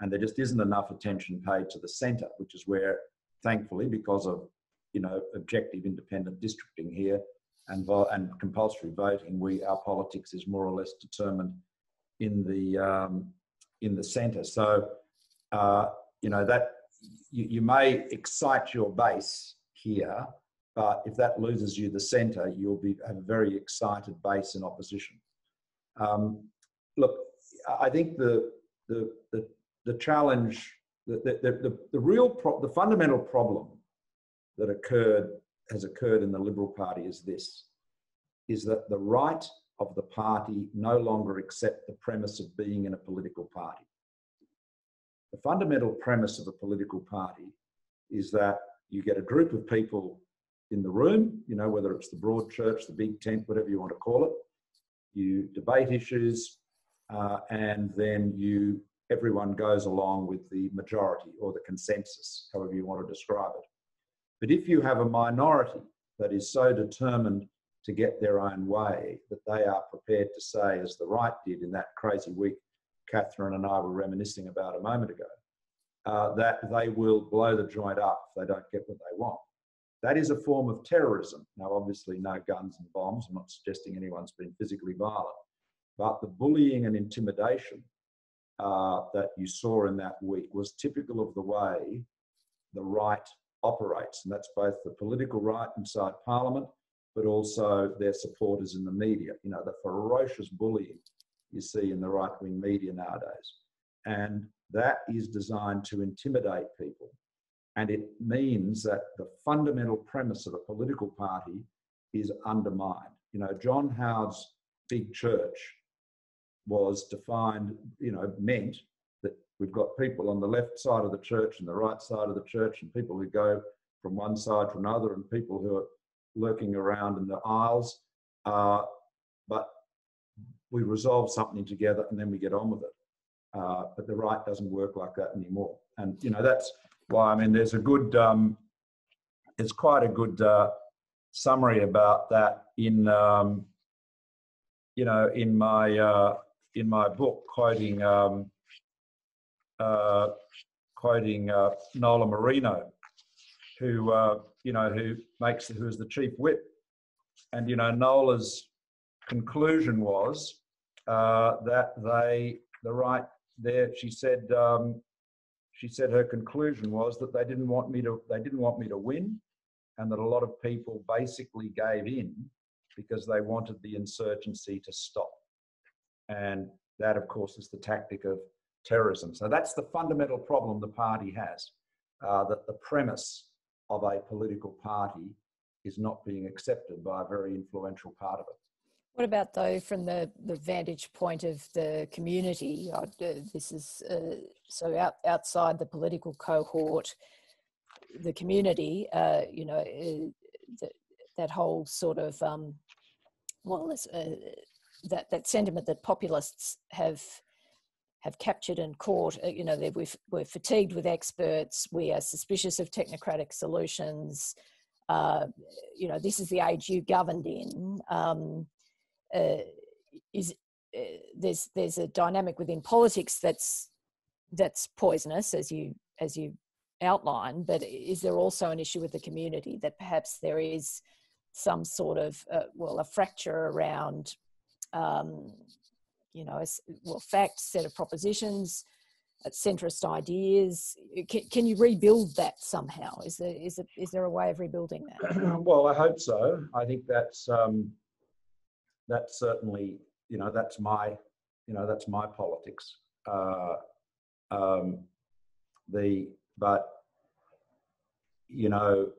And there just isn't enough attention paid to the centre, which is where, thankfully, because of you know objective independent districting here and and compulsory voting, we our politics is more or less determined in the um, in the centre. So uh, you know that you, you may excite your base here, but if that loses you the centre, you'll be have a very excited base in opposition. Um, look, I think the the the, the challenge, the the, the, the real pro- the fundamental problem that occurred has occurred in the Liberal Party is this: is that the right of the party no longer accept the premise of being in a political party. The fundamental premise of a political party is that you get a group of people in the room, you know, whether it's the broad church, the big tent, whatever you want to call it. You debate issues, uh, and then you everyone goes along with the majority or the consensus, however you want to describe it. But if you have a minority that is so determined to get their own way that they are prepared to say, as the right did in that crazy week Katharine and I were reminiscing about a moment ago, uh, that they will blow the joint up if they don't get what they want. That is a form of terrorism. Now, obviously, no guns and bombs. I'm not suggesting anyone's been physically violent, but the bullying and intimidation uh, that you saw in that week was typical of the way the right operates, and that's both the political right inside Parliament, but also their supporters in the media. You know, the ferocious bullying you see in the right wing media nowadays. And that is designed to intimidate people. And it means that the fundamental premise of a political party is undermined. You know, John Howard's big church was defined, you know, meant that we've got people on the left side of the church and the right side of the church, and people who go from one side to another, and people who are lurking around in the aisles. Uh, we resolve something together and then we get on with it. Uh, but the right doesn't work like that anymore. And, you know, that's why, I mean, there's a good, um, it's quite a good uh, summary about that in, um, you know, in my, uh, in my book, quoting, um, uh, quoting uh, Nola Marino, who, uh, you know, who makes, who is the chief whip. And, you know, Nola's conclusion was uh, that they, the right there, she said, um, she said her conclusion was that they didn't want me to, they didn't want me to win, and that a lot of people basically gave in because they wanted the insurgency to stop. And that, of course, is the tactic of terrorism. So that's the fundamental problem the party has, uh, that the premise of a political party is not being accepted by a very influential part of it. What about though, from the, the vantage point of the community? Uh, this is uh, so out, outside the political cohort, the community. Uh, you know, uh, the, that whole sort of um, well, uh, that that sentiment that populists have have captured and caught. You know, we're, we're fatigued with experts. We are suspicious of technocratic solutions. you know, this is the age you governed in. Um, uh, is uh, there's there's a dynamic within politics that's that's poisonous as you as you outline but is there also an issue with the community that perhaps there is some sort of uh, well a fracture around um, you know a, well facts set of propositions uh, centrist ideas? Can, can you rebuild that somehow? Is there is, it, is there a way of rebuilding that? *clears throat* Well i hope so. I think that's um, that's certainly, you know, that's my, you know, that's my politics. Uh, um, the but you know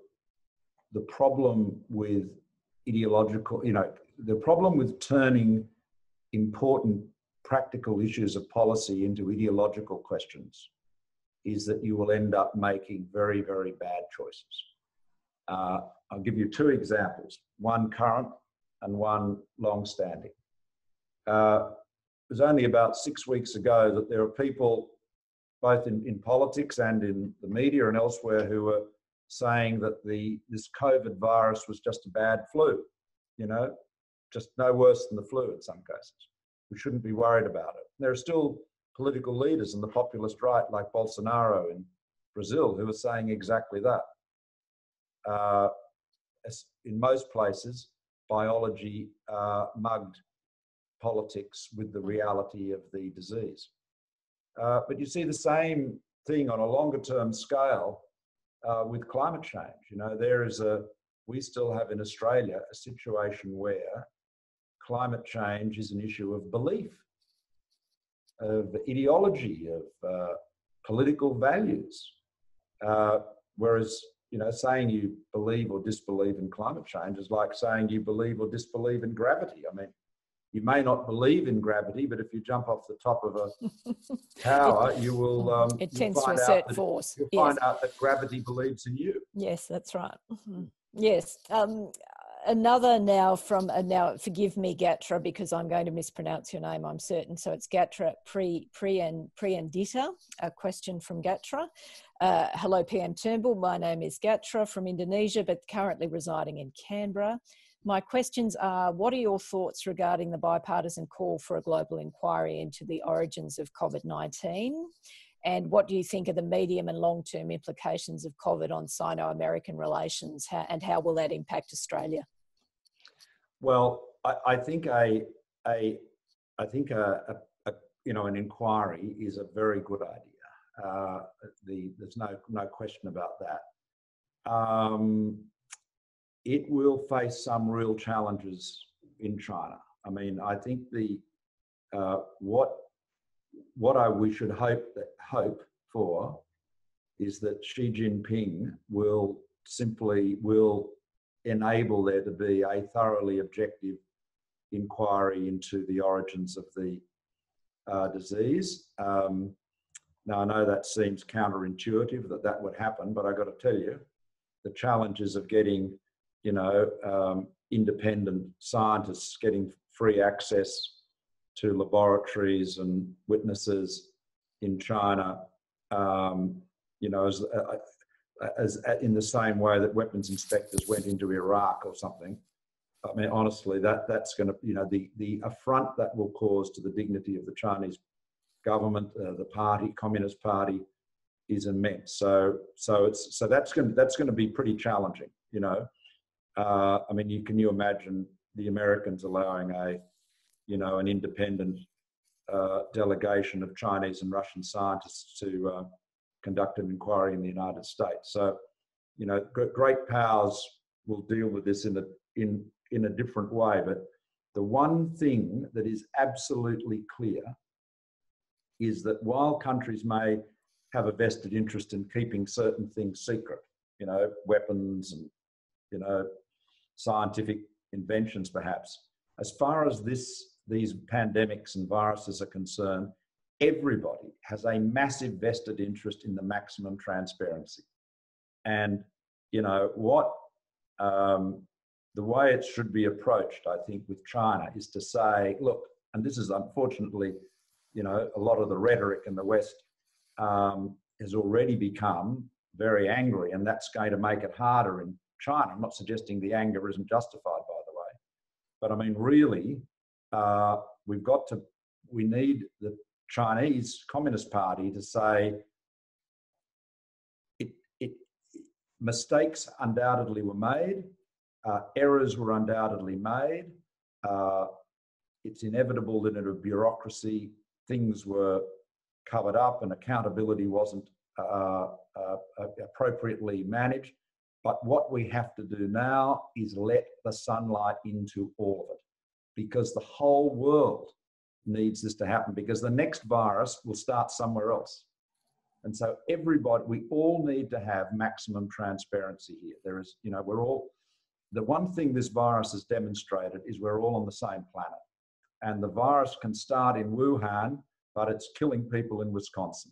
the problem with ideological, you know, the problem with turning important practical issues of policy into ideological questions is that you will end up making very, very bad choices. Uh, I'll give you two examples one current and one long standing. Uh, it was only about six weeks ago that there are people, both in, in politics and in the media and elsewhere, who were saying that the this COVID virus was just a bad flu, you know, just no worse than the flu in some cases. We shouldn't be worried about it. There are still political leaders in the populist right, like Bolsonaro in Brazil, who are saying exactly that. Uh, in most places, biology uh, mugged politics with the reality of the disease. Uh, but you see the same thing on a longer term scale uh, with climate change. You know, there is a, we still have in Australia a situation where climate change is an issue of belief, of ideology, of uh, political values. Uh, whereas, you know, saying you believe or disbelieve in climate change is like saying you believe or disbelieve in gravity. I mean, you may not believe in gravity, but if you jump off the top of a *laughs* tower, you will. Um, it tends to assert that, force. You'll yes. find out that gravity believes in you. Yes, that's right. Mm-hmm. Yes. Um, another now from uh, now. Forgive me, Gatra, because I'm going to mispronounce your name. I'm certain. So it's Gatra Pre Pre and Priandita. A question from Gatra. Uh, hello, PM Turnbull. My name is Gatra from Indonesia, but currently residing in Canberra. My questions are what are your thoughts regarding the bipartisan call for a global inquiry into the origins of COVID 19? And what do you think are the medium and long term implications of COVID on Sino American relations and how will that impact Australia? Well, I, I think a, a, I think a, a, a, you know an inquiry is a very good idea. Uh, the, there's no no question about that. Um, it will face some real challenges in China. I mean, I think the uh, what what I we should hope that hope for is that Xi Jinping will simply will enable there to be a thoroughly objective inquiry into the origins of the uh, disease. Um, now I know that seems counterintuitive that that would happen, but I've got to tell you, the challenges of getting you know, um, independent scientists getting free access to laboratories and witnesses in China, um, you know, as, uh, as uh, in the same way that weapons inspectors went into Iraq or something. I mean, honestly, that that's going to, you know, the the affront that will cause to the dignity of the Chinese government, uh, the party, Communist Party, is immense. So so it's so that's going to, that's going to be pretty challenging, you know. Uh, I mean, you can you imagine the Americans allowing a, you know, an independent uh, delegation of Chinese and Russian scientists to uh, conduct an inquiry in the United States. So, you know, great powers will deal with this in a in in a different way. But the one thing that is absolutely clear is that while countries may have a vested interest in keeping certain things secret, you know, weapons and you know scientific inventions, perhaps. As far as this, these pandemics and viruses are concerned, everybody has a massive vested interest in the maximum transparency. And, you know, what um, the way it should be approached, I think, with China is to say, look, and this is unfortunately, you know, a lot of the rhetoric in the West um, has already become very angry, and that's going to make it harder in China. I'm not suggesting the anger isn't justified, by the way, but I mean, really, uh, we've got to, we need the Chinese Communist Party to say it, it, mistakes undoubtedly were made, uh, errors were undoubtedly made. Uh, it's inevitable that in a bureaucracy, things were covered up and accountability wasn't uh, uh, appropriately managed. But what we have to do now is let the sunlight into all of it because the whole world needs this to happen because the next virus will start somewhere else. And so everybody, we all need to have maximum transparency here. There is, you know, we're all, the one thing this virus has demonstrated is we're all on the same planet. And the virus can start in Wuhan, but it's killing people in Wisconsin.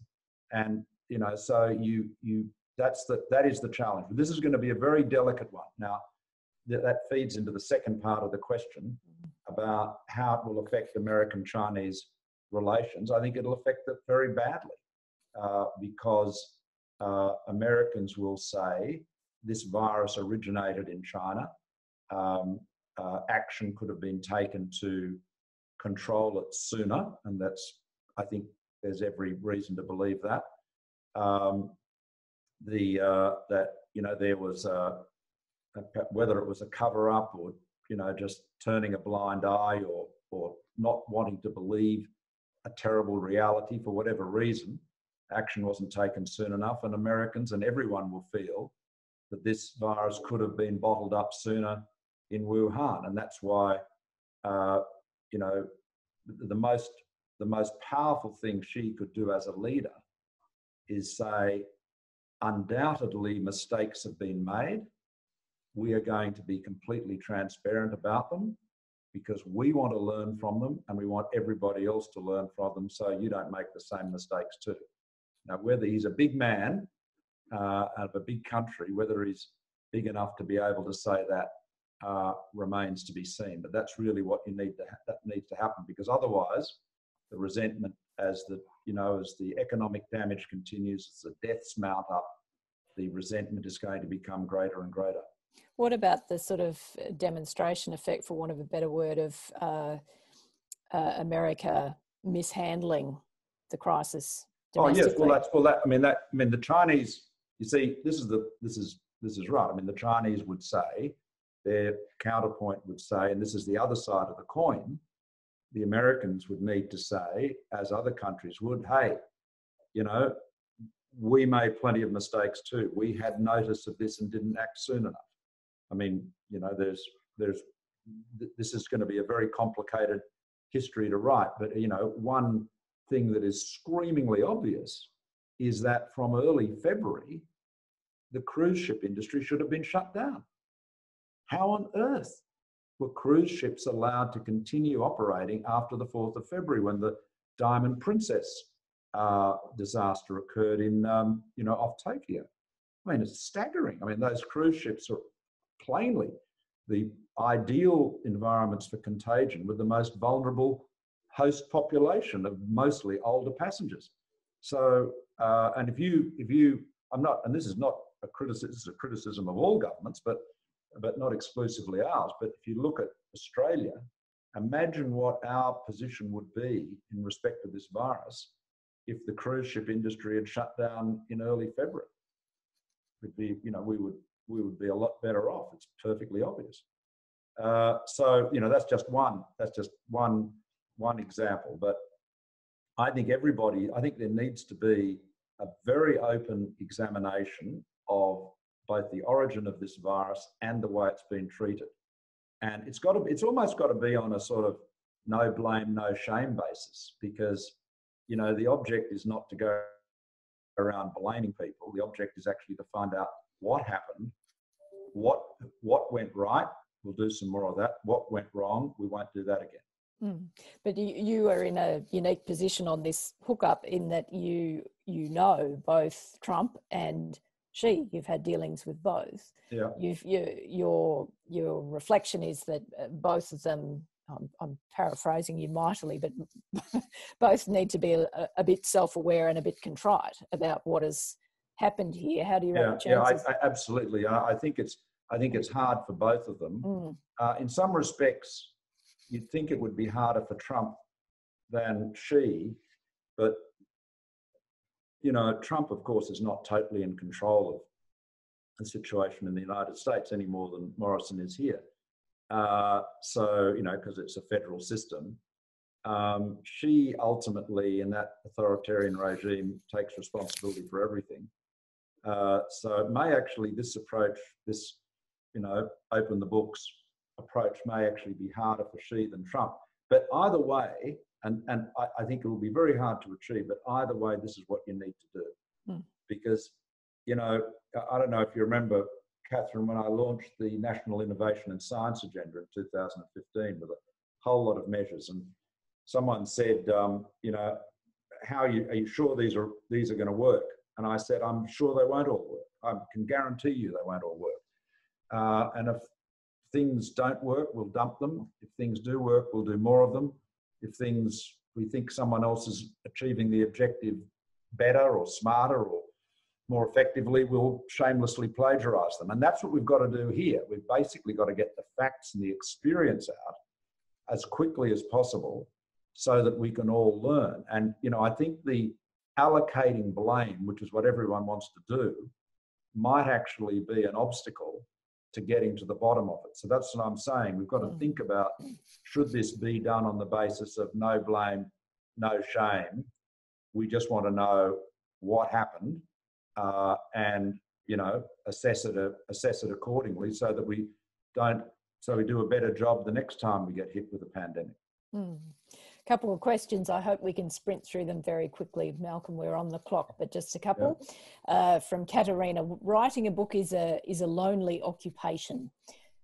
And, you know, so you, you, that's the, that is the challenge. But this is going to be a very delicate one. Now, that feeds into the second part of the question about how it will affect American Chinese relations. I think it'll affect it very badly uh, because uh, Americans will say this virus originated in China. Um, uh, action could have been taken to control it sooner, and that's, I think, there's every reason to believe that. Um, the uh, that you know there was a, a, whether it was a cover up or you know just turning a blind eye or or not wanting to believe a terrible reality for whatever reason action wasn't taken soon enough, and Americans and everyone will feel that this virus could have been bottled up sooner in Wuhan, and that's why, uh, you know, the, most the most powerful thing Xi could do as a leader is say, undoubtedly mistakes have been made. We are going to be completely transparent about them because we want to learn from them and we want everybody else to learn from them so you don't make the same mistakes too. Now, whether he's a big man uh, of a big country, whether he's big enough to be able to say that uh, remains to be seen. But that's really what you need to ha- that needs to happen because otherwise, the resentment as the you know as the economic damage continues, as the deaths mount up, the resentment is going to become greater and greater. What about the sort of demonstration effect, for want of a better word, of uh, uh, America mishandling the crisis Oh yes, well that's well that I mean that I mean the Chinese. You see, this is the this is this is right. I mean the Chinese would say their counterpoint would say, and this is the other side of the coin. The Americans would need to say, as other countries would, hey, you know, we made plenty of mistakes too. We had notice of this and didn't act soon enough. I mean, you know, there's there's this is going to be a very complicated history to write, but you know, one thing that is screamingly obvious is that from early February, the cruise ship industry should have been shut down. How on earth were cruise ships allowed to continue operating after the 4th of February when the Diamond Princess uh, disaster occurred in, um, you know, off Tokyo? I mean, it's staggering. I mean, those cruise ships are plainly the ideal environments for contagion with the most vulnerable host population of mostly older passengers. So, uh, and if you, if you, I'm not, and this is not a criticism, this is a criticism of all governments, but, but not exclusively ours. But if you look at Australia, imagine what our position would be in respect to this virus if the cruise ship industry had shut down in early February. Would be, you know, we would we would be a lot better off. It's perfectly obvious. Uh, so, you know, that's just one. That's just one one example, but I think everybody, I think there needs to be a very open examination of both the origin of this virus and the way it's been treated. And it's got to, it's almost got to be on a sort of no blame, no shame basis because, you know, the object is not to go around blaming people. The object is actually to find out what happened, what what went right. We'll do some more of that. What went wrong, we won't do that again. Mm. But you, you are in a unique position on this hookup in that you you know both Trump and Xi. You've had dealings with both. Yeah. You've you, your your reflection is that uh, both of them. I'm, I'm paraphrasing you mightily, but *laughs* both need to be a, a bit self-aware and a bit contrite about what has happened here. How do you? Yeah, yeah, I, I, absolutely. I, I, think it's I think it's hard for both of them. Mm. Uh, in some respects, you'd think it would be harder for Trump than Xi but you know, Trump, of course, is not totally in control of the situation in the United States any more than Morrison is here. Uh, so, you know, because it's a federal system. Um, Xi ultimately, in that authoritarian regime, takes responsibility for everything. Uh, so it may actually, this approach, this, you know, open the books, approach may actually be harder for Xi than Trump. But either way, And, and I, I think it will be very hard to achieve, but either way, this is what you need to do. Hmm. Because, you know, I- I don't know if you remember, Katharine, when I launched the National Innovation and Science Agenda in 2015 with a whole lot of measures, and someone said, um, you know, how are you, are you sure these are these are going to work? And I said, I'm sure they won't all work. I can guarantee you they won't all work. Uh, and if things don't work, we'll dump them. If things do work, we'll do more of them. If things we think someone else is achieving the objective better or smarter or more effectively, we'll shamelessly plagiarize them. And that's what we've got to do here. We've basically got to get the facts and the experience out as quickly as possible so that we can all learn. And, you know, I think the allocating blame, which is what everyone wants to do, might actually be an obstacle to getting to the bottom of it. So that's what I'm saying. We've got to Mm. think about should this be done on the basis of no blame, no shame? We just want to know what happened uh, and you know assess it assess it accordingly so that we don't so we do a better job the next time we get hit with a pandemic. Couple of questions. I hope we can sprint through them very quickly. Malcolm, we're on the clock, but just a couple. Uh, from Katerina, writing a book is a is a lonely occupation.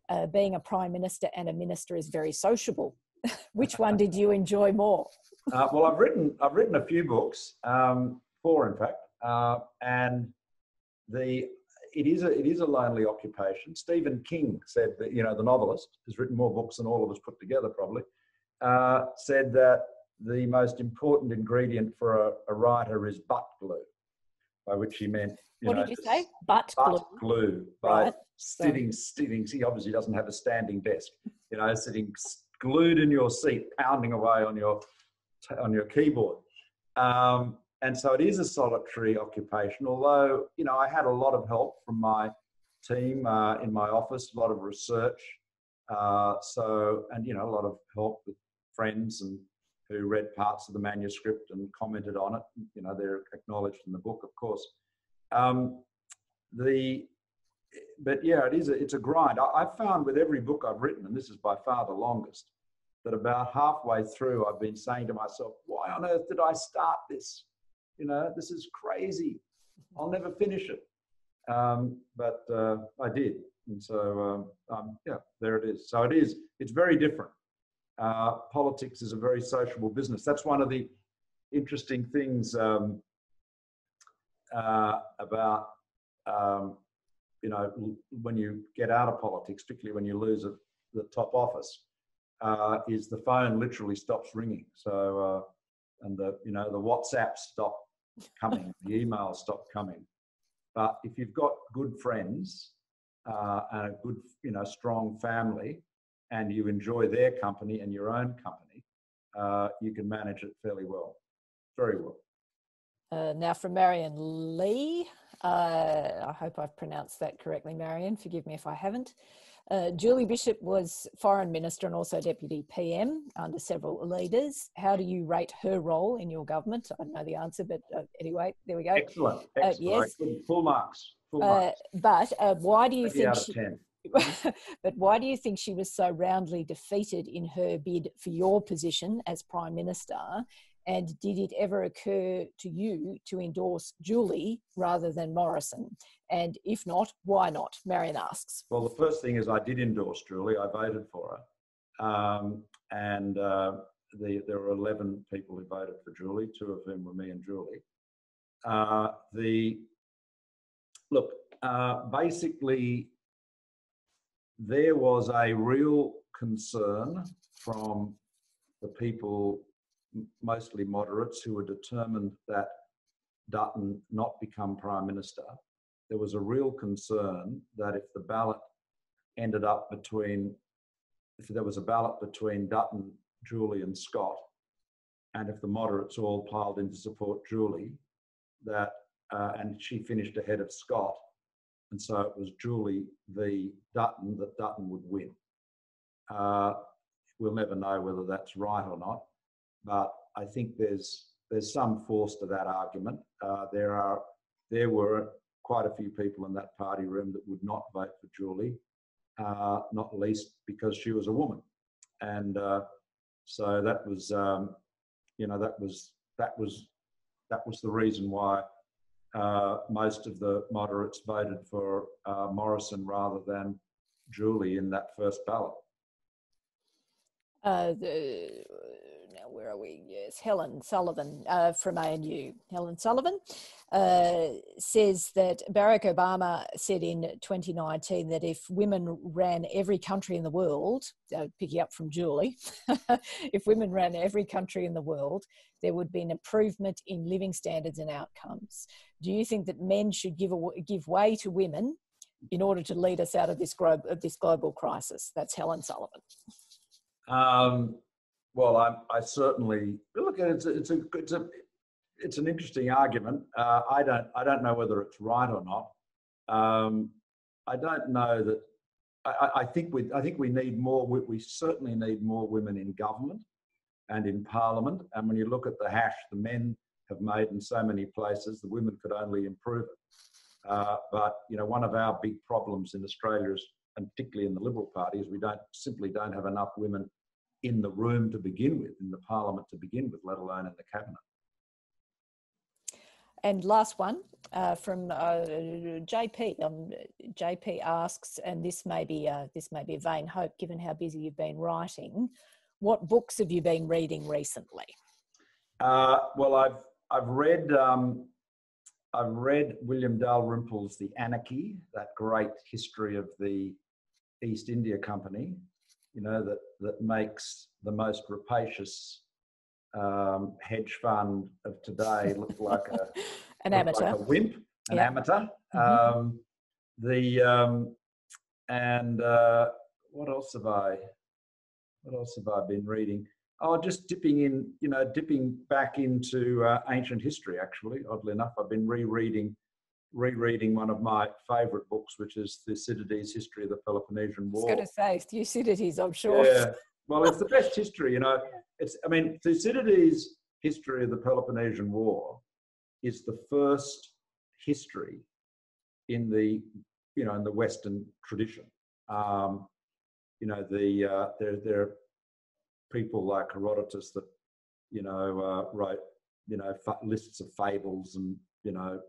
Uh, being a prime minister and a minister is very sociable. *laughs* Which one did you enjoy more? *laughs* Uh, well, I've written I've written a few books, um, four in fact, uh, and the it is a it is a lonely occupation. Stephen King said that you know the novelist has written more books than all of us put together probably. Uh, said that the most important ingredient for a, a writer is butt glue, by which he meant you what know, did you say? Butt glue. butt glue by Right. sitting sitting. He obviously doesn't have a standing desk. You know, sitting glued in your seat, pounding away on your on your keyboard. Um, and so it is a solitary occupation. Although you know, I had a lot of help from my team uh, in my office, a lot of research. Uh, so and you know, a lot of help with friends and who read parts of the manuscript and commented on it. You know, they're acknowledged in the book, of course. Um, the but yeah, it is a, it's a grind. I, I found with every book I've written, and this is by far the longest, that about halfway through I've been saying to myself, "Why on earth did I start this? You know, this is crazy. I'll never finish it." Um, but uh, I did, and so um, um, yeah, there it is. So it is. It's very different. Uh, politics is a very sociable business. That's one of the interesting things um, uh, about um, you know when you get out of politics, particularly when you lose a, the top office, uh, is the phone literally stops ringing. So uh, and the you know the WhatsApp stop coming, *laughs* the emails stop coming. But if you've got good friends uh, and a good you know strong family, and you enjoy their company and your own company, uh, you can manage it fairly well, very well. Uh, now from Marion Lee. Uh, I hope I've pronounced that correctly, Marion. Forgive me if I haven't. Uh, Julie Bishop was foreign minister and also deputy PM under several leaders. How do you rate her role in your government? I don't know the answer, but uh, anyway, there we go. Excellent, excellent. yes. Good. Full marks. Full Uh, marks. but uh, why do you think out of she, 10. *laughs* but why do you think she was so roundly defeated in her bid for your position as prime minister? And did it ever occur to you to endorse Julie rather than Morrison? And if not, why not? Marion asks. Well, the first thing is I did endorse Julie. I voted for her. Um, and uh, the, there were 11 people who voted for Julie, two of whom were me and Julie. Uh, the Look, uh, basically, there was a real concern from the people, mostly moderates, who were determined that Dutton not become Prime Minister. There was a real concern that if the ballot ended up between, if there was a ballot between Dutton, Julie, and Scott, and if the moderates all piled in to support Julie, that, uh, and she finished ahead of Scott, and so it was Julie v. Dutton that Dutton would win. Uh, we'll never know whether that's right or not, but I think there's there's some force to that argument. Uh, there are there were quite a few people in that party room that would not vote for Julie, uh, not least because she was a woman, and uh, so that was um, you know, that was that was that was the reason why uh, most of the moderates voted for uh, Morrison rather than Julie in that first ballot. Uh, the, now where are we? Yes, Helen Sullivan uh, from ANU. Helen Sullivan uh, says that Barack Obama said in 2019 that if women ran every country in the world, uh, picking up from Julie, *laughs* if women ran every country in the world, there would be an improvement in living standards and outcomes. Do you think that men should give, a, give way to women in order to lead us out of this, gro- of this global crisis? That's Helen Sullivan. Um, well, I, I, certainly look. It's a, it's a it's a it's an interesting argument. Uh, I don't I don't know whether it's right or not. Um, I don't know that. I, I, think we I think we need more. We, we, certainly need more women in government and in parliament. And when you look at the hash the men have made in so many places, the women could only improve it. Uh, but you know, one of our big problems in Australia is, and particularly in the Liberal Party, is we don't simply don't have enough women in the room to begin with, in the parliament to begin with, let alone in the cabinet. And last one uh, from uh, JP. Um, JP asks, and this may be uh, this may be a vain hope, given how busy you've been writing. What books have you been reading recently? Uh, well, I've I've read um, I've read William Dalrymple's The Anarchy, that great history of the East India Company, you know, that, that makes the most rapacious um, hedge fund of today look *laughs* like a, an amateur. Like a wimp, an amateur. Mm-hmm. Um, the, um, and uh, what else have I, what else have I been reading? Oh, just dipping in, you know, dipping back into uh, ancient history, actually, oddly enough. I've been rereading rereading one of my favourite books, which is Thucydides' History of the Peloponnesian War. I was going to say Thucydides, I'm sure. Yeah, well, it's the best history, you know. It's, I mean, Thucydides' History of the Peloponnesian War is the first history in the, you know, in the Western tradition. Um, you know, the uh, there there people like Herodotus that, you know, uh, wrote, you know, lists of fables and you know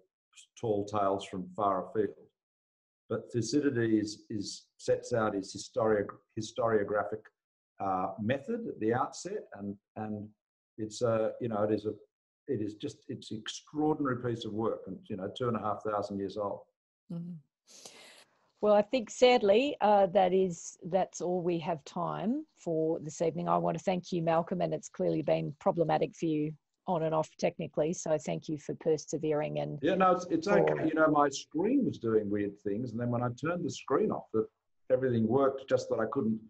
tall tales from far afield. But Thucydides is, sets out his historiographic uh, method at the outset, and and it's a you know it is a it is just it's an extraordinary piece of work, and you know two and a half thousand years old. Mm-hmm. Well, I think sadly uh, that is that's all we have time for this evening. I want to thank you, Malcolm, and it's clearly been problematic for you on and off technically. So thank you for persevering and yeah, no, it's, it's okay. You know, my screen was doing weird things, and then when I turned the screen off, that everything worked. Just that I couldn't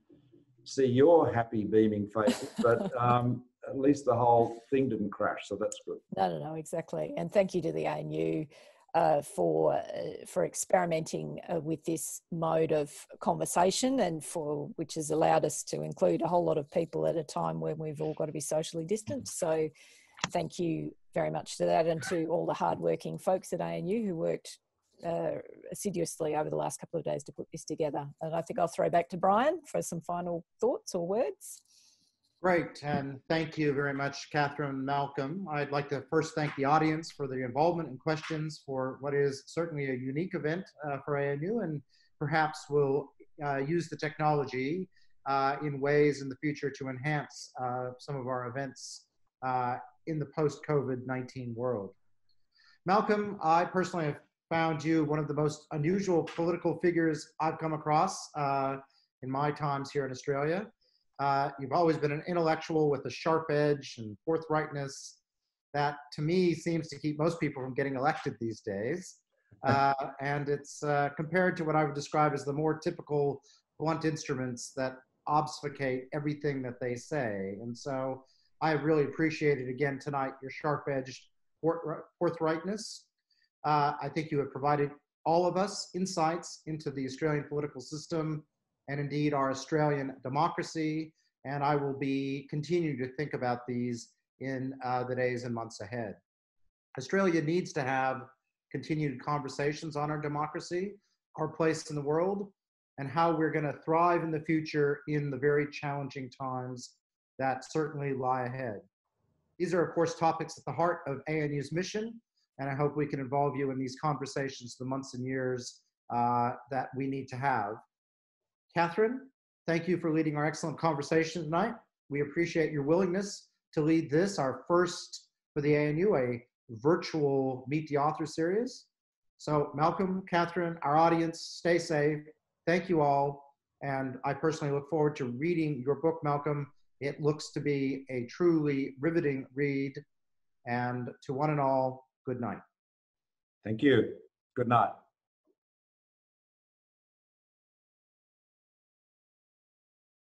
see your happy beaming face, but *laughs* um, at least the whole thing didn't crash, so that's good. No, no, no, exactly. And thank you to the ANU. Uh, for uh, for experimenting uh, with this mode of conversation and for which has allowed us to include a whole lot of people at a time when we've all got to be socially distant. So thank you very much to that and to all the hardworking folks at ANU who worked uh, assiduously over the last couple of days to put this together. And I think I'll throw back to Brian for some final thoughts or words. Great, and thank you very much, Katharine Malcolm. I'd like to first thank the audience for the involvement and questions for what is certainly a unique event uh, for ANU, and perhaps we'll uh, use the technology uh, in ways in the future to enhance uh, some of our events uh, in the post COVID 19 world. Malcolm, I personally have found you one of the most unusual political figures I've come across uh, in my times here in Australia. Uh, you've always been an intellectual with a sharp edge and forthrightness that to me seems to keep most people from getting elected these days. *laughs* Uh, and it's uh, compared to what I would describe as the more typical blunt instruments that obfuscate everything that they say. And so I have really appreciated again tonight your sharp edged forthrightness. Uh, I think you have provided all of us insights into the Australian political system and indeed our Australian democracy. And I will be continuing to think about these in uh, the days and months ahead. Australia needs to have continued conversations on our democracy, our place in the world, and how we're going to thrive in the future in the very challenging times that certainly lie ahead. These are, of course, topics at the heart of ANU's mission, and I hope we can involve you in these conversations the months and years uh, that we need to have. Katharine, thank you for leading our excellent conversation tonight. We appreciate your willingness to lead this, our first for the ANU, a virtual Meet the Author series. So, Malcolm, Katharine, our audience, stay safe. Thank you all. And I personally look forward to reading your book, Malcolm. It looks to be a truly riveting read. And to one and all, good night. Thank you. Good night.